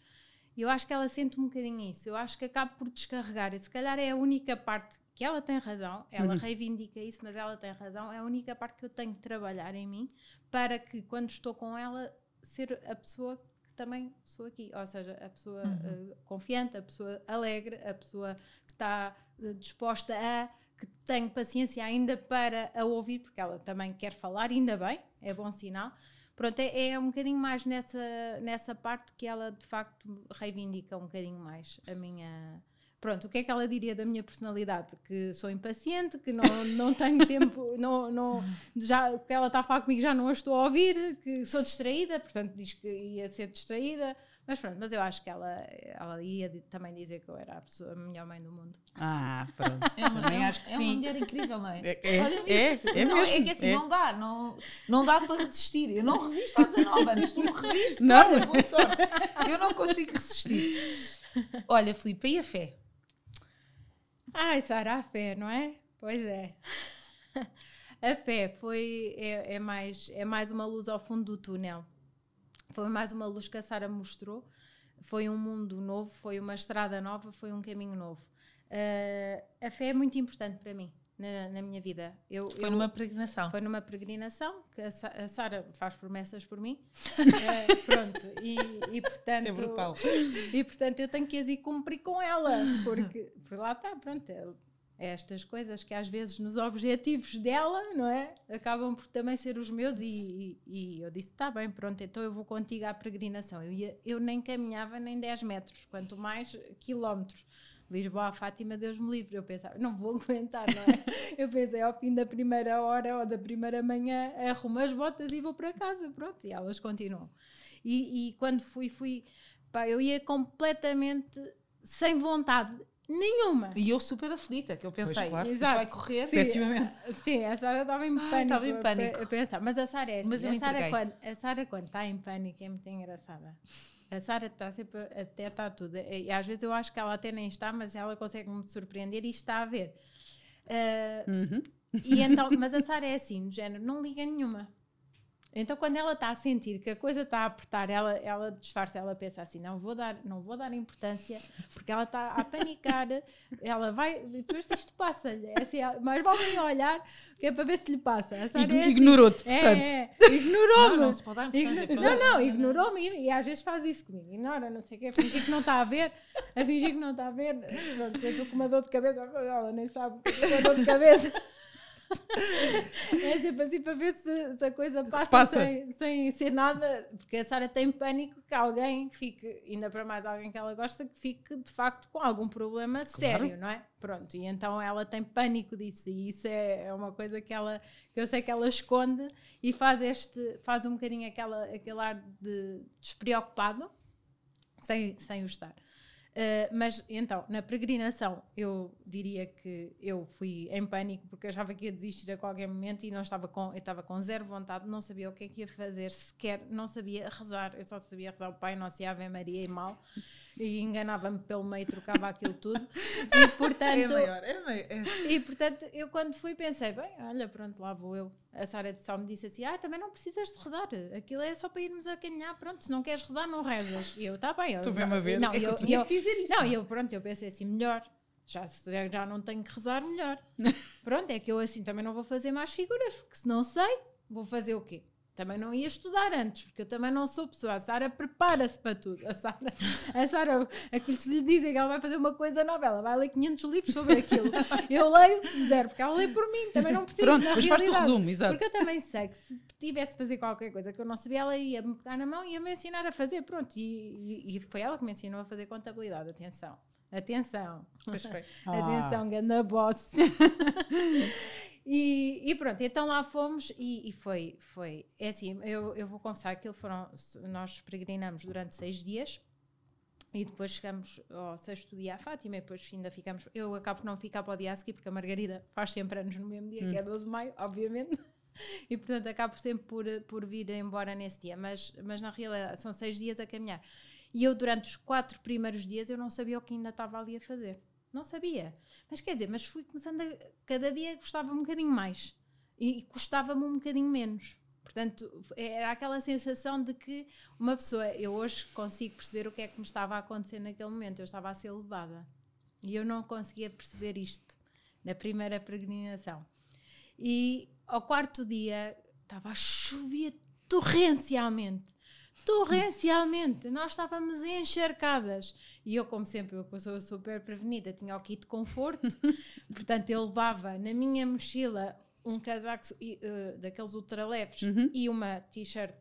E eu acho que ela sente um bocadinho isso. Eu acho que acaba por descarregar. E se calhar é a única parte que ela tem razão, ela uhum. reivindica isso, mas ela tem razão. É a única parte que eu tenho que trabalhar em mim para que, quando estou com ela, ser a pessoa que também sou aqui. Ou seja, a pessoa uhum. uh, confiante, a pessoa alegre, a pessoa que está uh, disposta a que tenho paciência ainda para a ouvir, porque ela também quer falar, ainda bem, é bom sinal. Pronto, é, é um bocadinho mais nessa, nessa parte que ela de facto reivindica um bocadinho mais a minha. Pronto, o que é que ela diria da minha personalidade? Que sou impaciente, que não, não tenho tempo, não, não, já, que ela está a falar comigo já não a estou a ouvir, que sou distraída, portanto diz que ia ser distraída. Mas pronto, mas eu acho que ela, ela ia também dizer que eu era a, pessoa, a melhor mãe do mundo. Ah, pronto. É uma, também é, acho que é sim. uma mulher incrível, não é? É, é, é, é, não, mesmo. É que assim, é. não dá, não, não dá para resistir. Eu não resisto há 19 anos. Tu resistes, não. olha, boa sorte. Eu não consigo resistir. Olha, Filipe, e a fé? Ai, Sara, a fé, não é? Pois é. A fé foi, é, é, mais, é mais uma luz ao fundo do túnel foi mais uma luz que a Sara mostrou. Foi um mundo novo, foi uma estrada nova, foi um caminho novo. Uh, a fé é muito importante para mim. Na, na, minha vida. Eu, foi eu, numa peregrinação. Foi numa peregrinação que a, Sara faz promessas por mim. uh, pronto, e, e portanto. É brutal. E portanto eu tenho que as ir cumprir com ela, porque, porque lá está, pronto, estas coisas que às vezes nos objetivos dela, não é? Acabam por também ser os meus e, e, e eu disse, está bem, pronto, então eu vou contigo à peregrinação. Eu, ia, eu nem caminhava nem 10 metros, quanto mais quilómetros. Lisboa a Fátima, Deus me livre. Eu pensava, não vou aguentar, não é? eu pensei, ao fim da primeira hora ou da primeira manhã, arrumo as botas e vou para casa, pronto, e elas continuam. E, e quando fui, fui, pá, eu ia completamente sem vontade Nenhuma. E eu super aflita, que eu pensei, pois, claro. Exato. vai correr. Sim, Pessimamente. Sim, a Sara estava em pânico. estava em pânico. A, pensar. Mas a Sara é assim. Mas a Sara, quando, a Sara, quando está em pânico, é muito engraçada. A Sara está sempre, até está tudo. E às vezes eu acho que ela até nem está, mas ela consegue me surpreender e está a ver. Uh, uhum. e então, mas a Sara é assim, no género, não liga nenhuma. Então, quando ela está a sentir que a coisa está a apertar, ela, ela disfarça, ela pensa assim: não vou dar, não vou dar importância, porque ela está a panicar, ela vai, depois isto passa-lhe. É assim, mas vale olhar, que é para ver se lhe passa. É assim, Ignorou-te, portanto. É, é. ignorou-me. Não, não, se pode dar Igno não, não, ignorou-me e, e, às vezes faz isso comigo. Ignora, não sei o quê, a fingir que não está a ver, a fingir que não está a ver. Pronto, eu estou com uma dor de cabeça, ela nem sabe que estou com uma dor de cabeça. É sempre assim para ver se, se a coisa passa, passa. Sem, sem ser nada, porque a Sara tem pânico que alguém fique, ainda para mais alguém que ela gosta, que fique de facto com algum problema claro. sério, não é? Pronto, e então ela tem pânico disso, e isso é, é uma coisa que ela que eu sei que ela esconde e faz este, faz um bocadinho aquela, aquele ar de despreocupado sem, sem o estar. Uh, mas então, na peregrinação, eu diria que eu fui em pânico porque achava que ia desistir a qualquer momento e não estava com, eu estava com zero vontade, não sabia o que é que ia fazer sequer, não sabia rezar, eu só sabia rezar o Pai Nosso e Ave Maria e mal e enganava-me pelo meio, trocava aquilo tudo. E portanto, é maior, é maior. É. E portanto, eu quando fui pensei, bem, olha, pronto, lá vou eu. A Sara de Sal me disse assim: Ah, também não precisas de rezar, aquilo é só para irmos a caminhar, pronto, se não queres rezar, não rezas. E eu, está bem, Estou mesmo a ver. Não, é eu, eu, eu, dizer isso. Não, eu, pronto, eu pensei assim, melhor. Já, já, já não tenho que rezar melhor. pronto, é que eu assim também não vou fazer mais figuras, porque se não sei, vou fazer o quê? Também não ia estudar antes, porque eu também não sou pessoa. A Sara prepara-se para tudo. A Sara, a Sara, aquilo que se lhe dizem que ela vai fazer uma coisa nova, ela vai ler 500 livros sobre aquilo. Eu leio zero, porque ela lê por mim, também não preciso. Pronto, depois faz-te o resumo, exato. Porque eu também sei que se tivesse a fazer qualquer coisa que eu não sabia, ela ia me pegar na mão e ia me ensinar a fazer. Pronto, e, e, e foi ela que me ensinou a fazer contabilidade. Atenção, atenção, Pois foi. atenção, ganda boss. e, e pronto, então lá fomos e, e foi, foi. É assim, eu, eu vou confessar que foram, nós peregrinamos durante seis dias. E depois chegamos ao sexto dia à Fátima e depois ainda ficamos. Eu acabo por não ficar para o dia a seguir, porque a Margarida faz sempre anos no mesmo dia, que é 12 de maio, obviamente. E portanto acabo sempre por, por vir embora nesse dia. Mas, mas na realidade são seis dias a caminhar. E eu, durante os quatro primeiros dias, eu não sabia o que ainda estava ali a fazer. Não sabia. Mas quer dizer, mas fui começando a. Cada dia gostava um bocadinho mais. E, e custava-me um bocadinho menos. Portanto, era aquela sensação de que uma pessoa, eu hoje consigo perceber o que é que me estava a acontecer naquele momento, eu estava a ser levada. E eu não conseguia perceber isto na primeira peregrinação. E ao quarto dia estava a chover torrencialmente. Torrencialmente, nós estávamos encharcadas. E eu, como sempre, eu sou super prevenida, tinha o kit de conforto, portanto, eu levava na minha mochila um casaco uh, daqueles ultraleves Uhum. e uma t-shirt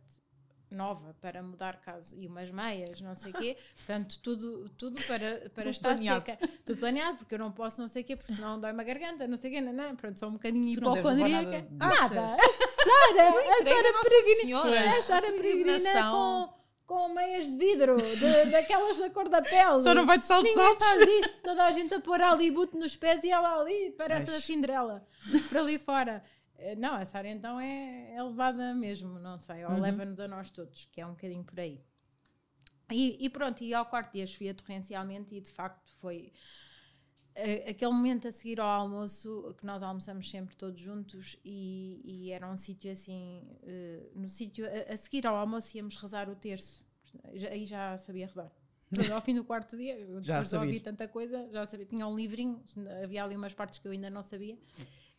nova para mudar caso e umas meias, não sei o quê. Portanto, tudo, tudo para, para Tudo estar planeado. seca. Tudo planeado, porque eu não posso não sei o quê, porque senão dói-me a garganta, não sei o quê, não, não. Pronto, sou um bocadinho Tu hipocondríaca. nada Nada. A Sara, a Sara peregrina, Senhora. a Sara peregrina com, com meias de vidro, de- daquelas da cor da pele. Só não vai de saltos Ninguém altos. faz isso. Toda a gente a pôr ali boot nos pés e ela ali parece Ai. a Cinderela para ali fora. Eh, Não, a Sara então é, é levada mesmo, não sei, ou Uhum. leva-nos a nós todos, que é um bocadinho por aí. E, e pronto, e ao quarto dia chovia torrencialmente e de facto foi eh, aquele momento a seguir ao almoço, que nós almoçamos sempre todos juntos e, e era um sítio assim, eh, no sítio, a, a seguir ao almoço íamos rezar o terço, Já- aí já sabia rezar. Mas ao fim do quarto dia, depois Já de ouvir sabias. tanta coisa, já sabia, tinha um livrinho, havia ali umas partes que eu ainda não sabia.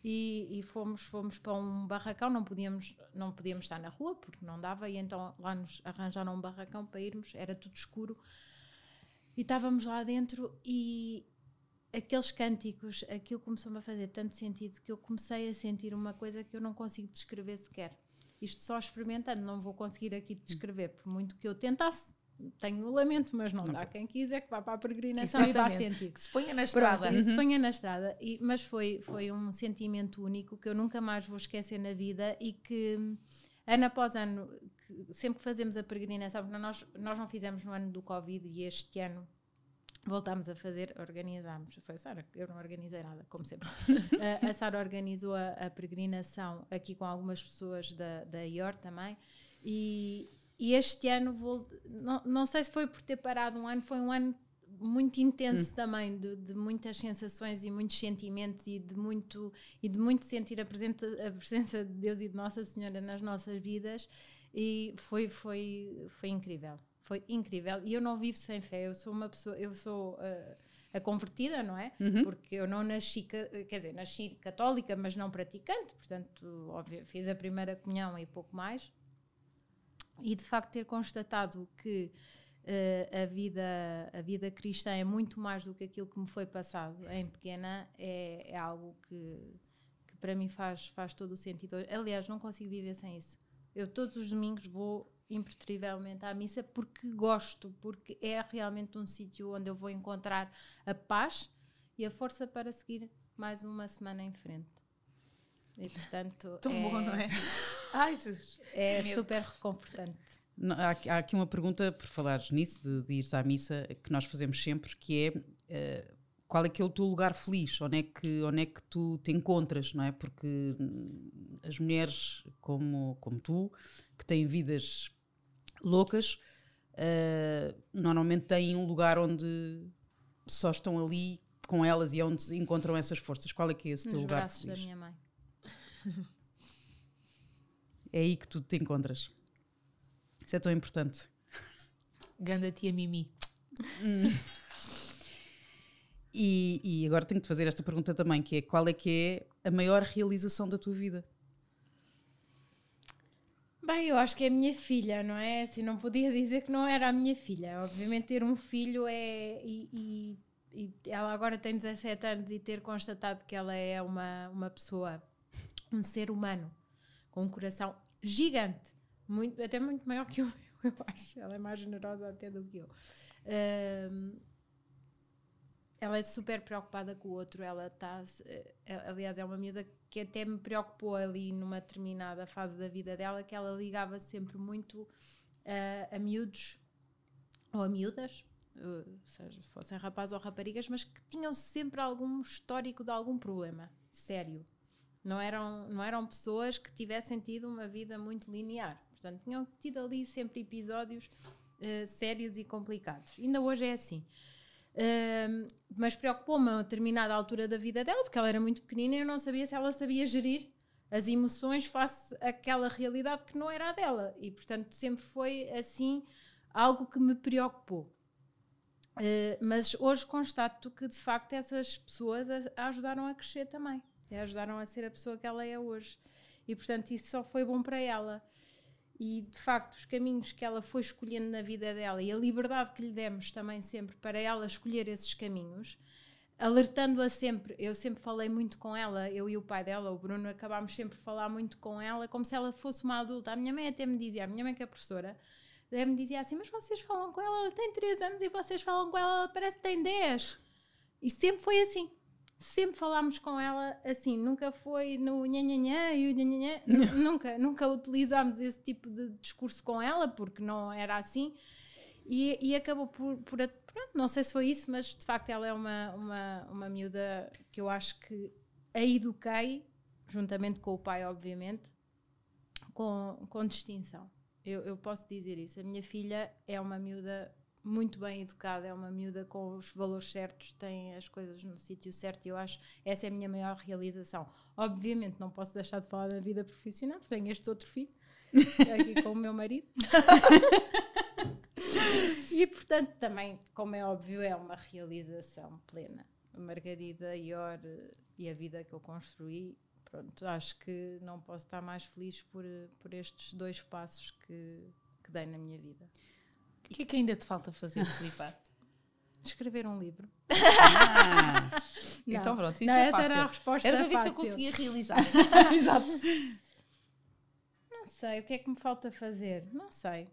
E, e fomos, fomos para um barracão, não podíamos, não podíamos estar na rua porque não dava, e então lá nos arranjaram um barracão para irmos, era tudo escuro. E estávamos lá dentro e aqueles cânticos, aquilo começou-me a fazer tanto sentido que eu comecei a sentir uma coisa que eu não consigo descrever sequer. Isto só experimentando, não vou conseguir aqui descrever, por muito que eu tentasse. Tenho o lamento, mas não dá. Quem quiser que vá para a peregrinação e vá Exatamente. sentir. Que se ponha na Pronto, estrada. isso ponha na estrada. E- mas foi, foi um sentimento único que eu nunca mais vou esquecer na vida e que ano após ano, que sempre que fazemos a peregrinação, nós, nós não fizemos no ano do Covid e este ano voltámos a fazer, organizámos. Foi a Sara, eu não organizei nada, como sempre. a, a Sara organizou a, a peregrinação aqui com algumas pessoas da, da IOR também. E, e este ano, vou, não, não sei se foi por ter parado um ano, foi um ano muito intenso também, de, de muitas sensações e muitos sentimentos e de muito, e de muito sentir a presença, a presença de Deus e de Nossa Senhora nas nossas vidas. E foi, foi, foi incrível. Foi incrível. E eu não vivo sem fé. Eu sou uma pessoa, eu sou uh, a convertida, não é? Porque eu não nasci, quer dizer, nasci católica, mas não praticante. Portanto, óbvio, fiz a primeira comunhão e pouco mais. E de facto ter constatado que uh, a, vida, a vida cristã é muito mais do que aquilo que me foi passado em pequena é, é algo que, que para mim faz, faz todo o sentido. Aliás, não consigo viver sem isso. Eu todos os domingos vou impertrivelmente à missa porque gosto, porque é realmente um sítio onde eu vou encontrar a paz e a força para seguir mais uma semana em frente. E portanto Tão é, bom, não é? Ai, Jesus. é Medo. super reconfortante. Não, há, aqui- há aqui uma pergunta, por falares nisso, de, de ires à missa, que nós fazemos sempre, que é eh, qual é que é o teu lugar feliz? Onde é, que, onde é que tu te encontras, não é? Porque hum, as mulheres como, como tu, que têm vidas loucas, eh, normalmente têm um lugar onde só estão ali com elas e é onde encontram essas forças. Qual é que é esse teu Nos lugar braços da feliz? minha mãe. É aí que tu te encontras. Isso é tão importante. Ganda tia Mimi. E, e agora tenho que te fazer esta pergunta também, que é qual é que é a maior realização da tua vida? Bem, eu acho que é a minha filha, não é? Assim, não podia dizer que não era a minha filha. Obviamente, ter um filho é. E, e- e ela agora tem 17 anos e ter constatado que ela é uma, uma pessoa, um ser humano, com um coração gigante, muito, até muito maior que eu, eu acho. Ela é mais generosa até do que eu. Um, ela é super preocupada com o outro. Ela está, aliás, é uma miúda que até me preocupou ali numa determinada fase da vida dela, que ela ligava sempre muito uh, a miúdos ou a miúdas, uh, seja fossem rapazes ou raparigas, mas que tinham sempre algum histórico de algum problema sério. Não eram, não eram pessoas que tivessem tido uma vida muito linear. Portanto, tinham tido ali sempre episódios uh, sérios e complicados. Ainda hoje é assim. Uh, mas preocupou-me a determinada altura da vida dela, porque ela era muito pequenina e eu não sabia se ela sabia gerir as emoções face àquela realidade que não era a dela. E, portanto, sempre foi assim algo que me preocupou. Uh, mas hoje constato que de facto essas pessoas a, a ajudaram a crescer também, ajudaram a ser a pessoa que ela é hoje. E portanto, isso só foi bom para ela. E de facto, os caminhos que ela foi escolhendo na vida dela e a liberdade que lhe demos também sempre para ela escolher esses caminhos, alertando-a sempre. Eu sempre falei muito com ela, eu e o pai dela, o Bruno, acabámos sempre a falar muito com ela, como se ela fosse uma adulta. A minha mãe até me dizia, a minha mãe que é professora, me dizia assim: Mas vocês falam com ela, ela tem 3 anos e vocês falam com ela, ela parece que tem 10. E sempre foi assim. Sempre falámos com ela assim, nunca foi no nhanhanhã e o nhanhanhã, nunca, nunca utilizámos esse tipo de discurso com ela, porque não era assim. E, e acabou por, por, pronto, não sei se foi isso, mas de facto ela é uma, uma, uma miúda que eu acho que a eduquei, juntamente com o pai, obviamente, com, com distinção. Eu, eu posso dizer isso. A minha filha é uma miúda muito bem educada, é uma miúda com os valores certos, tem as coisas no sítio certo e eu acho essa é a minha maior realização. Obviamente não posso deixar de falar da vida profissional, porque tenho este outro filho aqui com o meu marido. e portanto também, como é óbvio, é uma realização plena. A Margarida Ior e a vida que eu construí pronto, acho que não posso estar mais feliz por, por estes dois passos que, que dei na minha vida. O que é que ainda te falta fazer, Filipa? Escrever um livro. Ah, então pronto, isso não, é essa fácil. era a resposta Era para ver fácil. se eu conseguia realizar. Exato. Não sei, o que é que me falta fazer? Não sei.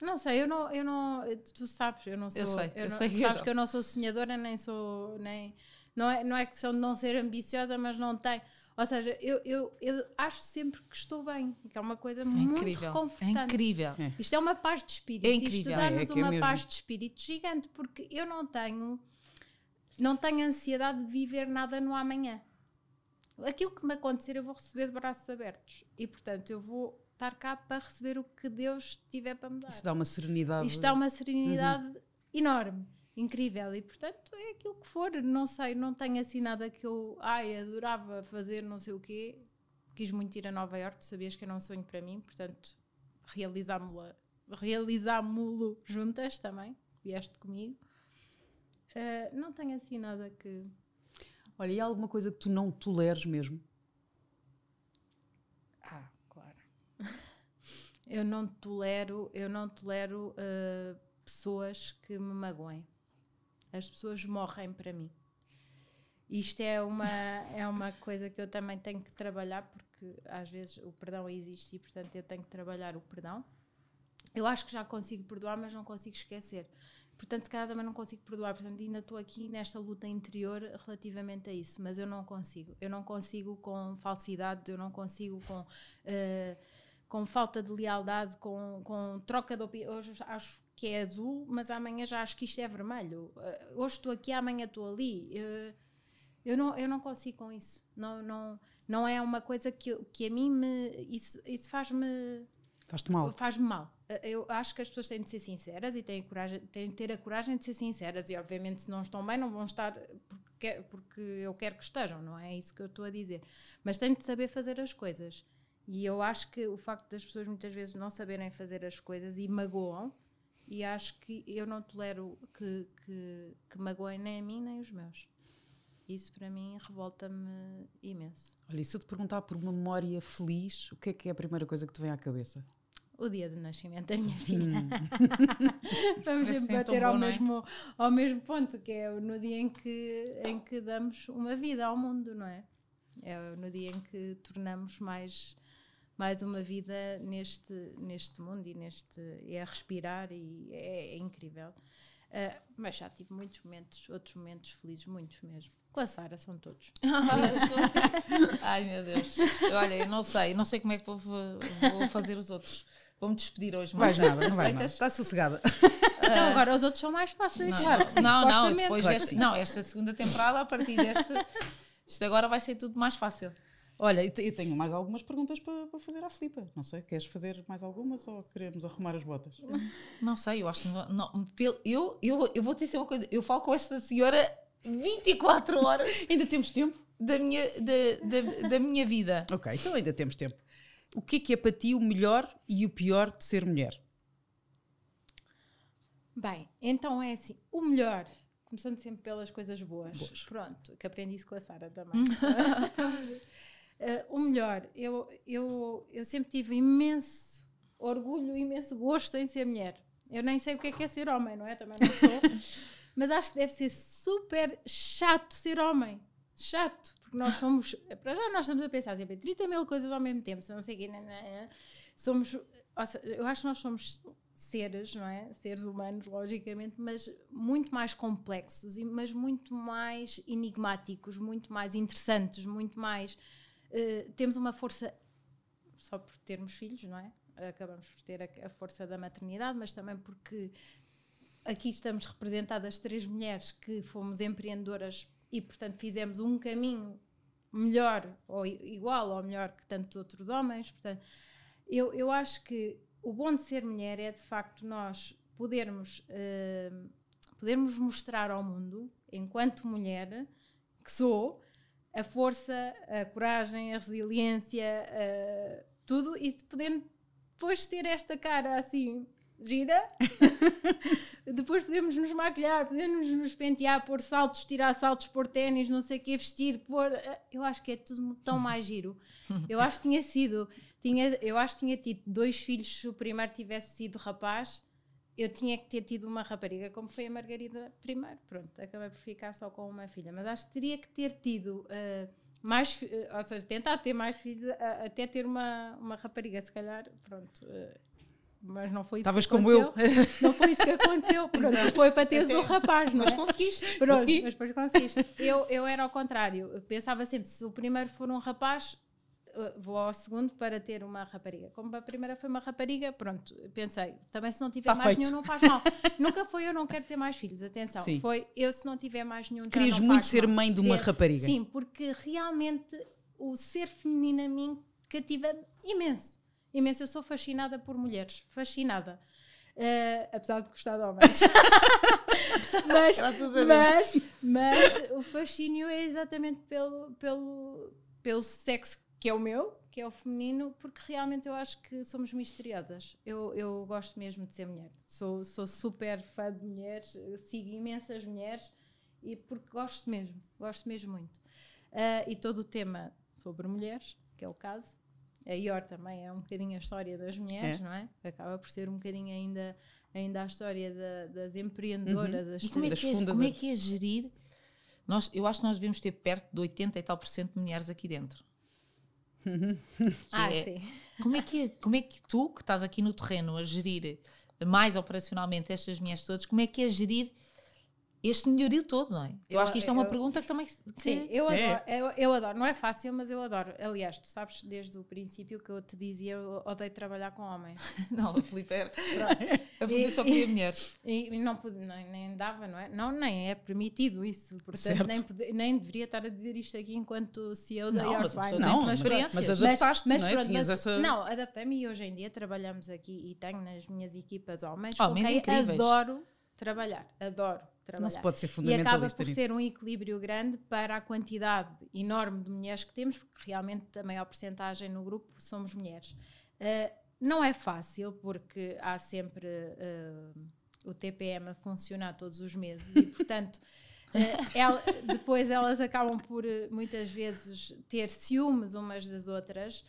Não sei, eu não, eu não, tu sabes, eu não sou, Eu sei, eu não, sei que eu sabes já- que eu não sou sonhadora, nem sou, nem, não é, não é questão de não ser ambiciosa, mas não tenho, ou seja, eu, eu, eu acho sempre que estou bem, que é uma coisa É muito incrível. É reconfortante. incrível. É. Isto é uma paz de espírito. É incrível. Isto dá-nos É, é é uma mesmo. paz de espírito gigante, porque eu não tenho, não tenho ansiedade de viver nada no amanhã. Aquilo que me acontecer, eu vou receber de braços abertos. E, portanto, eu vou estar cá para receber o que Deus tiver para me dar. Isso dá uma serenidade. Isto dá uma serenidade enorme, incrível. E, portanto, é aquilo que for. Não sei, não tenho assim nada que eu ai, adorava fazer, não sei o quê. Quis muito ir a Nova Iorque, tu sabias que era um sonho para mim, portanto, realizámo-lo juntas também. Vieste comigo. Ah, não tenho assim nada que. Olha, e há alguma coisa que tu não toleres mesmo? Ah, claro. Eu não tolero, eu não tolero uh, pessoas que me magoem. As pessoas morrem para mim. Isto é uma, é uma coisa que eu também tenho que trabalhar, porque às vezes o perdão existe e, portanto, eu tenho que trabalhar o perdão. Eu acho que já consigo perdoar, mas não consigo esquecer. Portanto, se calhar também não consigo perdoar. Portanto, ainda estou aqui nesta luta interior relativamente a isso, mas eu não consigo. Eu não consigo com falsidade, eu não consigo com, eh, com falta de lealdade, com, com troca de opinião. Hoje acho que é azul, mas amanhã já acho que isto é vermelho. Eh, hoje estou aqui, amanhã estou ali. Eh, eu não, eu não consigo com isso. Não, não, não é uma coisa que, que a mim me. Isso, isso faz-me Faz-te mal. faz-me mal. Eu acho que as pessoas têm de ser sinceras e têm, coragem, têm de ter a coragem de ser sinceras. E, obviamente, se não estão bem, não vão estar porque, porque eu quero que estejam, não é isso que eu estou a dizer. Mas têm de saber fazer as coisas. E eu acho que o facto das pessoas muitas vezes não saberem fazer as coisas e magoam, e acho que eu não tolero que, que, que magoem nem a mim nem os meus. Isso para mim revolta-me imenso. Olha, e se eu te perguntar por uma memória feliz, o que é que é a primeira coisa que te vem à cabeça? O dia do nascimento da minha filha. Hum. Vamos sempre bater bom, ao, é? mesmo, ao mesmo ponto, que é no dia em que, em que damos uma vida ao mundo, não é? É no dia em que tornamos mais, mais uma vida neste, neste mundo e neste é a respirar e é, é incrível. Uh, mas já tive muitos momentos, outros momentos felizes, muitos mesmo. Com a Sara são todos. Ai meu Deus. Olha, eu não sei, não sei como é que vou, vou fazer os outros. Vou-me despedir hoje. Vais nada, não nada. Está sossegada. Então agora os outros são mais fáceis. Não, claro sim, não, não, depois claro desta, não, esta segunda temporada, a partir desta, isto agora vai ser tudo mais fácil. Olha, eu tenho mais algumas perguntas para, para fazer à Filipa. Não sei, queres fazer mais algumas ou queremos arrumar as botas? Não sei, eu acho que não, não, eu, eu, eu vou te dizer uma coisa, eu falo com esta senhora 24 horas. ainda temos tempo? Da minha, da, da, da minha vida. Ok, então ainda temos tempo. O que é que é para ti o melhor e o pior de ser mulher? Bem, então é assim, o melhor, começando sempre pelas coisas boas. boas. Pronto, que aprendi isso com a Sara também. Uh, o melhor, eu, eu, eu sempre tive imenso orgulho, imenso gosto em ser mulher. Eu nem sei o que é, que é ser homem, não é? Também não sou. mas acho que deve ser super chato ser homem. Chato, porque nós somos. Para já, nós estamos a pensar sempre 30 mil coisas ao mesmo tempo, se não sei o não. Somos. Eu acho que nós somos seres, não é? Seres humanos, logicamente, mas muito mais complexos, mas muito mais enigmáticos, muito mais interessantes, muito mais eh, temos uma força, só por termos filhos, não é? Acabamos por ter a, a, força da maternidade, mas também porque aqui estamos representadas três mulheres que fomos empreendedoras e, portanto, fizemos um caminho melhor ou igual ou melhor que tantos outros homens. Portanto, eu, eu acho que o bom de ser mulher é, de facto, nós podermos, uh, podermos mostrar ao mundo, enquanto mulher que sou, a força, a coragem, a resiliência, uh, tudo, e podendo depois ter esta cara assim gira, depois podemos nos maquilhar, podemos nos pentear, pôr saltos, tirar saltos, pôr ténis, não sei o que, vestir, pôr. Eh, eu acho que é tudo tão mais giro. Eu acho que tinha sido, tinha, eu acho que tinha tido dois filhos se o primeiro tivesse sido rapaz eu tinha que ter tido uma rapariga, como foi a Margarida primeiro. Pronto, acabei por ficar só com uma filha. Mas acho que teria que ter tido uh, mais, uh, ou seja, tentar ter mais filhos, uh, até ter uma, uma rapariga, se calhar. Pronto. mas não foi isso Estavas como eu. Não foi isso que aconteceu. Pronto, foi para teres o um rapaz, não é? Mas conseguiste. Pronto, Consegui. mas depois conseguiste. Eu, eu era ao contrário. Eu pensava sempre, se o primeiro for um rapaz, vou ao segundo para ter uma rapariga. Como a primeira foi uma rapariga, pronto, pensei, também se não tiver tá mais feito. nenhum não faz mal. Nunca foi eu não quero ter mais filhos, atenção. Sim. Foi eu se não tiver mais nenhum Querias muito ser mal. mãe de uma rapariga. Sim, porque realmente o ser feminino a mim cativa imenso. Imenso. Eu sou fascinada por mulheres, fascinada. Uh, apesar de gostar de homens. mas, mas, mas o fascínio é exatamente pelo, pelo, pelo sexo que é o meu, que é o feminino, porque realmente eu acho que somos misteriosas. Eu, eu gosto mesmo de ser mulher. Sou, sou super fã de mulheres, sigo imensas mulheres e porque gosto mesmo, gosto mesmo muito. Uh, e todo o tema sobre mulheres, que é o caso. A IOR também é um bocadinho a história das mulheres, é. não é? Acaba por ser um bocadinho ainda, ainda a história da, das empreendedoras. Uhum. e como é, que é, como é que é gerir? Nós, eu acho que nós devemos ter perto de 80 e tal por cento de mulheres aqui dentro. ah, é, sim. Como é, que é, como é que tu, que estás aqui no terreno a gerir mais operacionalmente estas mulheres todas, como é que é gerir este melhorio todo, não é? Eu, eu acho que isto é uma eu, pergunta que também. Que sim, eu, é. adoro, eu, eu, adoro. Não é fácil, mas eu adoro. Aliás, tu sabes desde o princípio que eu te dizia, eu odeio trabalhar com homens. não, a Filipe era. a Filipe só queria mulheres. E, e não, nem, nem dava, não é? Não, nem é permitido isso. Portanto, nem, nem deveria estar a dizer isto aqui enquanto CEO da Yorkvine. Não, mas, mas, mas adaptaste, mas, não é? Pronto, mas, essa... Não, adaptei-me e hoje em dia trabalhamos aqui e tenho nas minhas equipas homens. Homens incríveis. Adoro trabalhar, adoro trabalhar. Não se pode ser fundamentalista E acaba por ser um equilíbrio grande para a quantidade enorme de mulheres que temos, porque realmente a maior porcentagem no grupo somos mulheres. Uh, não é fácil, porque há sempre uh, o TPM a funcionar todos os meses e, portanto, uh, depois elas acabam por muitas vezes ter ciúmes umas das outras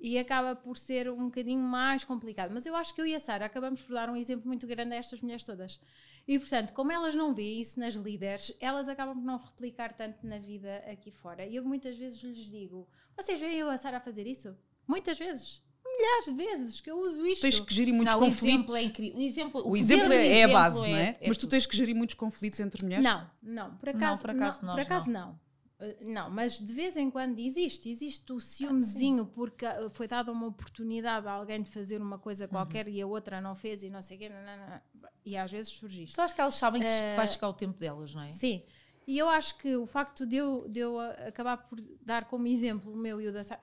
e acaba por ser um bocadinho mais complicado. Mas eu acho que eu e a Sara acabamos por dar um exemplo muito grande a estas mulheres todas. E portanto, como elas não veem isso nas líderes, elas acabam por não replicar tanto na vida aqui fora. E eu muitas vezes lhes digo: vocês veem eu a Sara a fazer isso? Muitas vezes. milhares de vezes que eu uso isto. Tens que gerir muitos Não, o conflitos. exemplo é incrível. O exemplo, O exemplo é, é a exemplo base, não é? é Mas tu tudo. tens que gerir muitos conflitos entre mulheres? Não, não, por acaso, por acaso não, nós por acaso não. Uh, Não, mas de vez em quando existe, existe o Ah, ciúmezinho porque uh, foi dada uma oportunidade a alguém de fazer uma coisa Uhum. qualquer e a outra não fez e não sei o quê, não, não, não. e às vezes surge isto. Só acho que elas sabem que Eh, vai chegar o tempo delas, não é? Sim, e eu acho que o facto de eu, de eu uh, acabar por dar como exemplo o meu e o da Sara,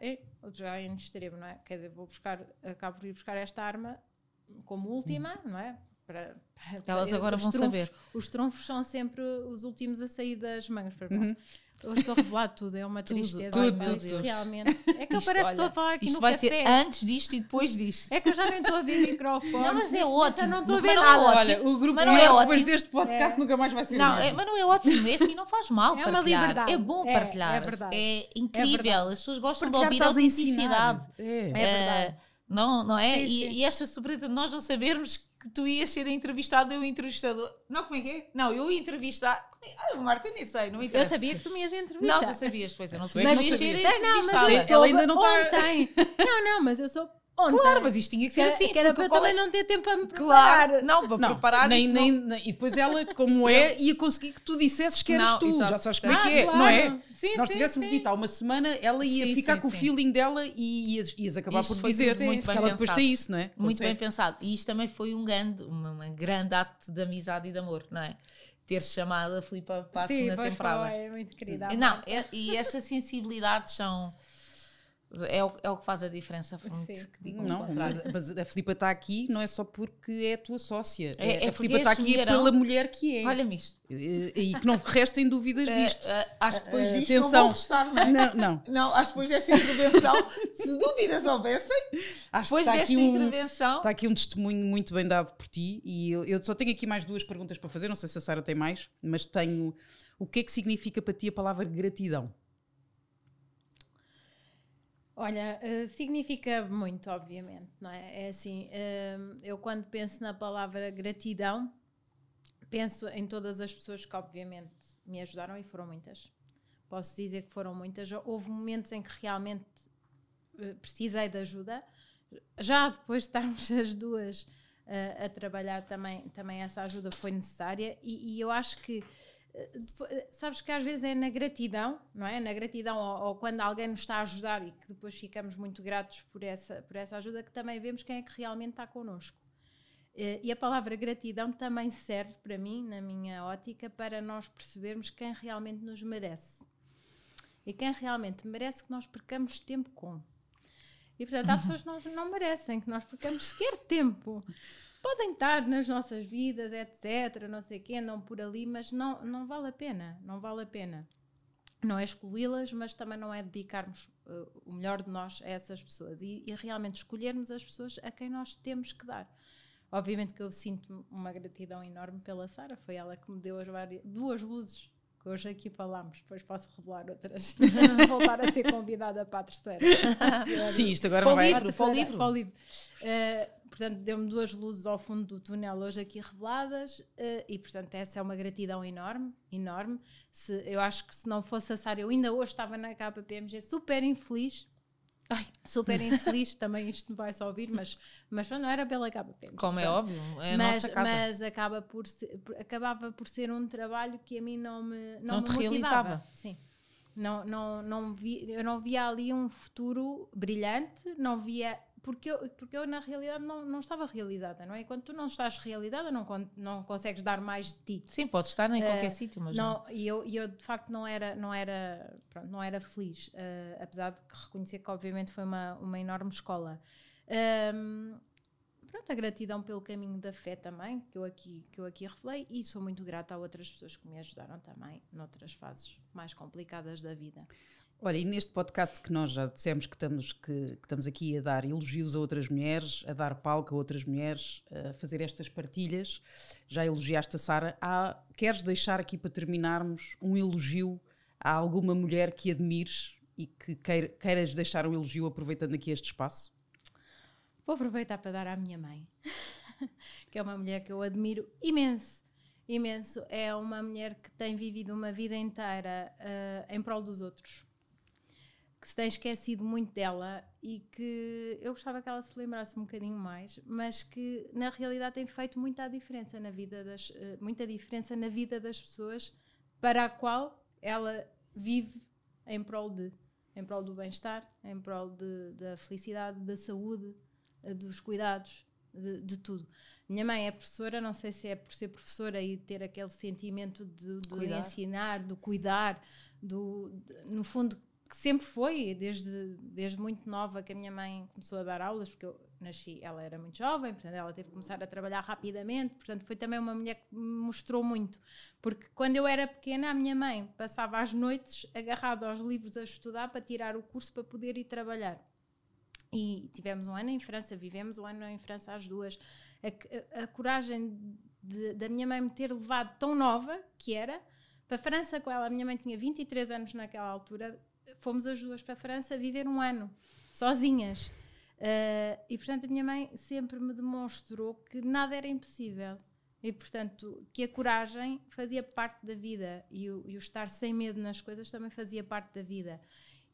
já em extremo, não é? Quer dizer, vou buscar, acabo por ir buscar esta arma como última, não é? Para, para- Elas agora vão trunfos- saber. Os trunfos são sempre os últimos a sair das mangas. Para Hoje estou a revelar tudo, é uma tristeza. tudo, tudo, Deus, tudo. Realmente. É que eu Isto, parece que estou a falar aqui Isto no vai café. ser antes disto e depois disto. É que eu já nem estou a ver microfones. Não, mas é ótimo. Já não estou a ver é nada. ótimo. Olha, o grupo Mas não é depois deste podcast É. nunca mais vai ser Não, é, mas não é ótimo, é assim, não faz mal É uma partilhar. liberdade. É bom É, partilhar. é verdade. É incrível, verdade. as pessoas gostam Porque de ouvir a autenticidade. É. É verdade. Eh, não, não é? Sim, e, sim. e esta surpresa de nós não sabermos que tu ias ser entrevistado e o entrevistador. Não, como é que é? Não, eu ia entrevistar. é- Ah, Marta, eu nem sei, não me Eu interessa. sabia que tu me ias entrevistar. Não, tu sabias, pois eu não é sabia. que Mas não ias ser sabia. Não, mas eu Ela soube ainda não tá- ontem. Não, não, mas eu sou ontem. Claro, mas isto tinha que que ser era, assim. que era para eu também é- não ter tempo a me preparar. Claro, não, para Não, preparar nem, nem, não. nem- e depois ela, como é, ia conseguir que tu dissesses que eras Não, tu. exato. Já sabes como é Ah, que é, claro. não é? Sim, Se nós sim, tivéssemos sim. dito há uma semana, ela ia Sim, ficar com o feeling dela e ias, ias acabar Isto por dizer. muito porque bem ela depois tem isso, não é? Muito bem pensado. E isto também foi um grande, uma grande ato de amizade e de amor, não é? Ter chamado a Filipa para a Sim, segunda temporada. é muito querida. Não, é- e estas sensibilidades são. É o, é o que faz a diferença. O Não, mas a Filipa está aqui não é só porque é a tua sócia. É- é a Filipa está és aqui é mulherão. pela mulher que é. Olha-me isto. E, e que não restem dúvidas disto. Eh, eh, acho que depois disto não vão restar, não é? Não, não. Não, acho que depois desta intervenção, se dúvidas houvessem, Acho depois que está desta aqui, um, intervenção. está aqui um testemunho muito bem dado por ti e eu, eu só tenho aqui mais duas perguntas para fazer, não sei se a Sara tem mais, mas tenho. O que é que significa para ti a palavra gratidão? Olha, eh, significa muito, obviamente, não é? É assim, eh, eu quando penso na palavra gratidão, penso em todas as pessoas que, obviamente, me ajudaram e foram muitas. Posso dizer que foram muitas. Houve momentos em que realmente eh, precisei de ajuda. Já depois de estarmos as duas eh, a trabalhar, também, também essa ajuda foi necessária. E, e eu acho que sabes que às vezes é na gratidão, não é? Na gratidão ou, ou quando alguém nos está a ajudar e que depois ficamos muito gratos por essa, por essa ajuda, que também vemos quem é que realmente está connosco. Eh, E a palavra gratidão também serve para mim, na minha ótica, para nós percebermos quem realmente nos merece. E quem realmente merece que nós percamos tempo com. E portanto, há pessoas que nós não merecem que nós percamos sequer tempo. Podem estar nas nossas vidas, etc., não sei quê, andam por ali, mas não, não vale a pena. Não vale a pena. Não é excluí-las, mas também não é dedicarmos uh, o melhor de nós a essas pessoas e, e realmente escolhermos as pessoas a quem nós temos que dar. Obviamente que eu sinto uma gratidão enorme pela Sara, foi ela que me deu as várias, duas luzes que hoje aqui falámos, depois posso revelar outras, voltar a ser convidada para a terceira. Sim, isto agora Para não vai. livro, para o livro. Para o livro. Eh, portanto, deu-me duas luzes ao fundo do túnel hoje aqui reveladas eh, e, portanto, essa é uma gratidão enorme, enorme. Se, eu acho que se não fosse a Sara, eu ainda hoje estava na KPMG super infeliz. Ai. Super infeliz, também isto não vai só ouvir, mas, mas não era pela KPMG. Como é óbvio, é a mas, nossa casa. mas acaba por ser, acabava por ser um trabalho que a mim não me não, Não me te motivava. realizava. Sim. Não, não, não vi, eu não via ali um futuro brilhante, não via porque eu, porque eu na realidade não, não estava realizada, não é? E quando tu não estás realizada, não, não consegues dar mais de ti. Sim, pode estar em qualquer Eh, sítio, mas não. Não, e eu, eu de facto não era, não era, pronto, não era feliz, eh, apesar de reconhecer que obviamente foi uma, uma enorme escola. Ahm, pronto, a gratidão pelo caminho da fé também, que eu, aqui, que eu aqui revelei, e sou muito grata a outras pessoas que me ajudaram também noutras fases mais complicadas da vida. Olha, e neste podcast que nós já dissemos que estamos, que, que estamos aqui a dar elogios a outras mulheres, a dar palco a outras mulheres, a fazer estas partilhas, já elogiaste a Sara. Há- Queres deixar aqui para terminarmos um elogio a alguma mulher que admires e que queira- queiras deixar um elogio aproveitando aqui este espaço? Vou aproveitar para dar à minha mãe, que é uma mulher que eu admiro imenso. Imenso. É uma mulher que tem vivido uma vida inteira eh, em prol dos outros. Que se tem esquecido muito dela e que eu gostava que ela se lembrasse um bocadinho mais, mas que na realidade tem feito muita diferença na vida das, eh, muita diferença na vida das pessoas para a qual ela vive em prol de, em prol do bem-estar, em prol de, da felicidade, da saúde, eh, dos cuidados, de, de, tudo. Minha mãe é professora, não sei se é por ser professora e ter aquele sentimento de, de ensinar, do cuidar, do, no fundo que sempre foi, desde, desde muito nova que a minha mãe começou a dar aulas, porque eu nasci, ela era muito jovem, portanto ela teve que começar a trabalhar rapidamente, portanto foi também uma mulher que me mostrou muito, porque quando eu era pequena a minha mãe passava as noites agarrada aos livros a estudar para tirar o curso para poder ir trabalhar. E tivemos um ano em França, vivemos um ano em França às duas. A, a, a coragem de, da minha mãe me ter levado tão nova, que era, para a França com ela. A minha mãe tinha 23 anos naquela altura, fomos as duas para a França viver um ano, sozinhas. Uh, e portanto a minha mãe sempre me demonstrou que nada era impossível. E portanto que a coragem fazia parte da vida e o, e o estar sem medo nas coisas também fazia parte da vida.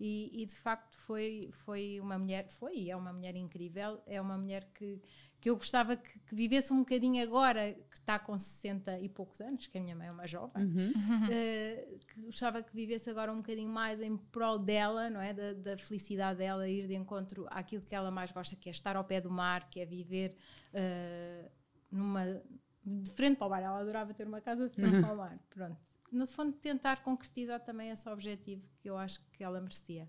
E, e, de facto foi, foi uma mulher, foi e é uma mulher incrível, é uma mulher que, que eu gostava que, que, vivesse um bocadinho agora, que está com 60 e poucos anos, que a minha mãe é uma jovem, uhum. uh, que gostava que vivesse agora um bocadinho mais em prol dela, não é? Da, da, felicidade dela, ir de encontro àquilo que ela mais gosta, que é estar ao pé do mar, que é viver uh, numa. de frente para o mar. Ela adorava ter uma casa de frente uhum. para o mar. Pronto. No fundo, tentar concretizar também esse objetivo que eu acho que ela merecia.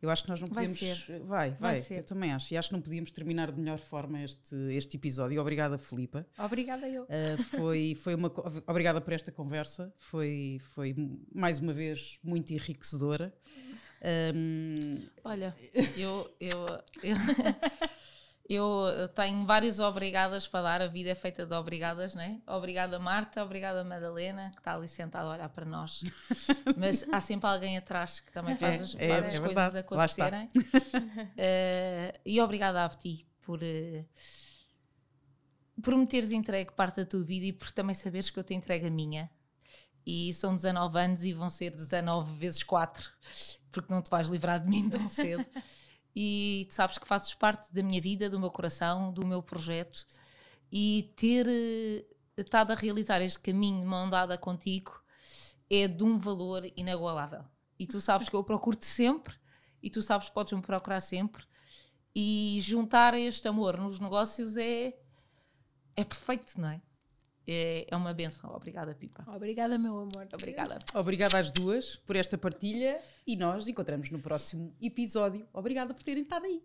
Eu acho que nós não podemos. Vai, ser. vai, vai, vai ser. eu também acho. E acho que não podíamos terminar de melhor forma este, este episódio. Obrigada, Filipa. Obrigada, eu. Uh, foi, foi uma, obrigada por esta conversa. Foi, foi mais uma vez muito enriquecedora. Um... Olha, eu, eu, eu Eu tenho várias obrigadas para dar, a vida é feita de obrigadas, né? Obrigada Marta, obrigada Madalena, que está ali sentada a olhar para nós. Mas há sempre alguém atrás que também faz as, é, faz é, as é coisas acontecerem. Uh, e obrigada a ti por, uh, por me teres entregue parte da tua vida e por também saberes que eu te entrego a minha. E são 19 anos e vão ser 19 vezes 4, porque não te vais livrar de mim tão cedo e tu sabes que fazes parte da minha vida, do meu coração, do meu projeto. E ter uh, estado a realizar este caminho de mão dada contigo é de um valor inagualável. E tu sabes que eu procuro-te sempre e tu sabes que podes me procurar sempre. E juntar este amor nos negócios é, é perfeito, não é, é uma benção. Obrigada, Pipa. Obrigada, meu amor. Obrigada. Obrigada às duas por esta partilha e nós encontramos no próximo episódio. Obrigada por terem estado aí.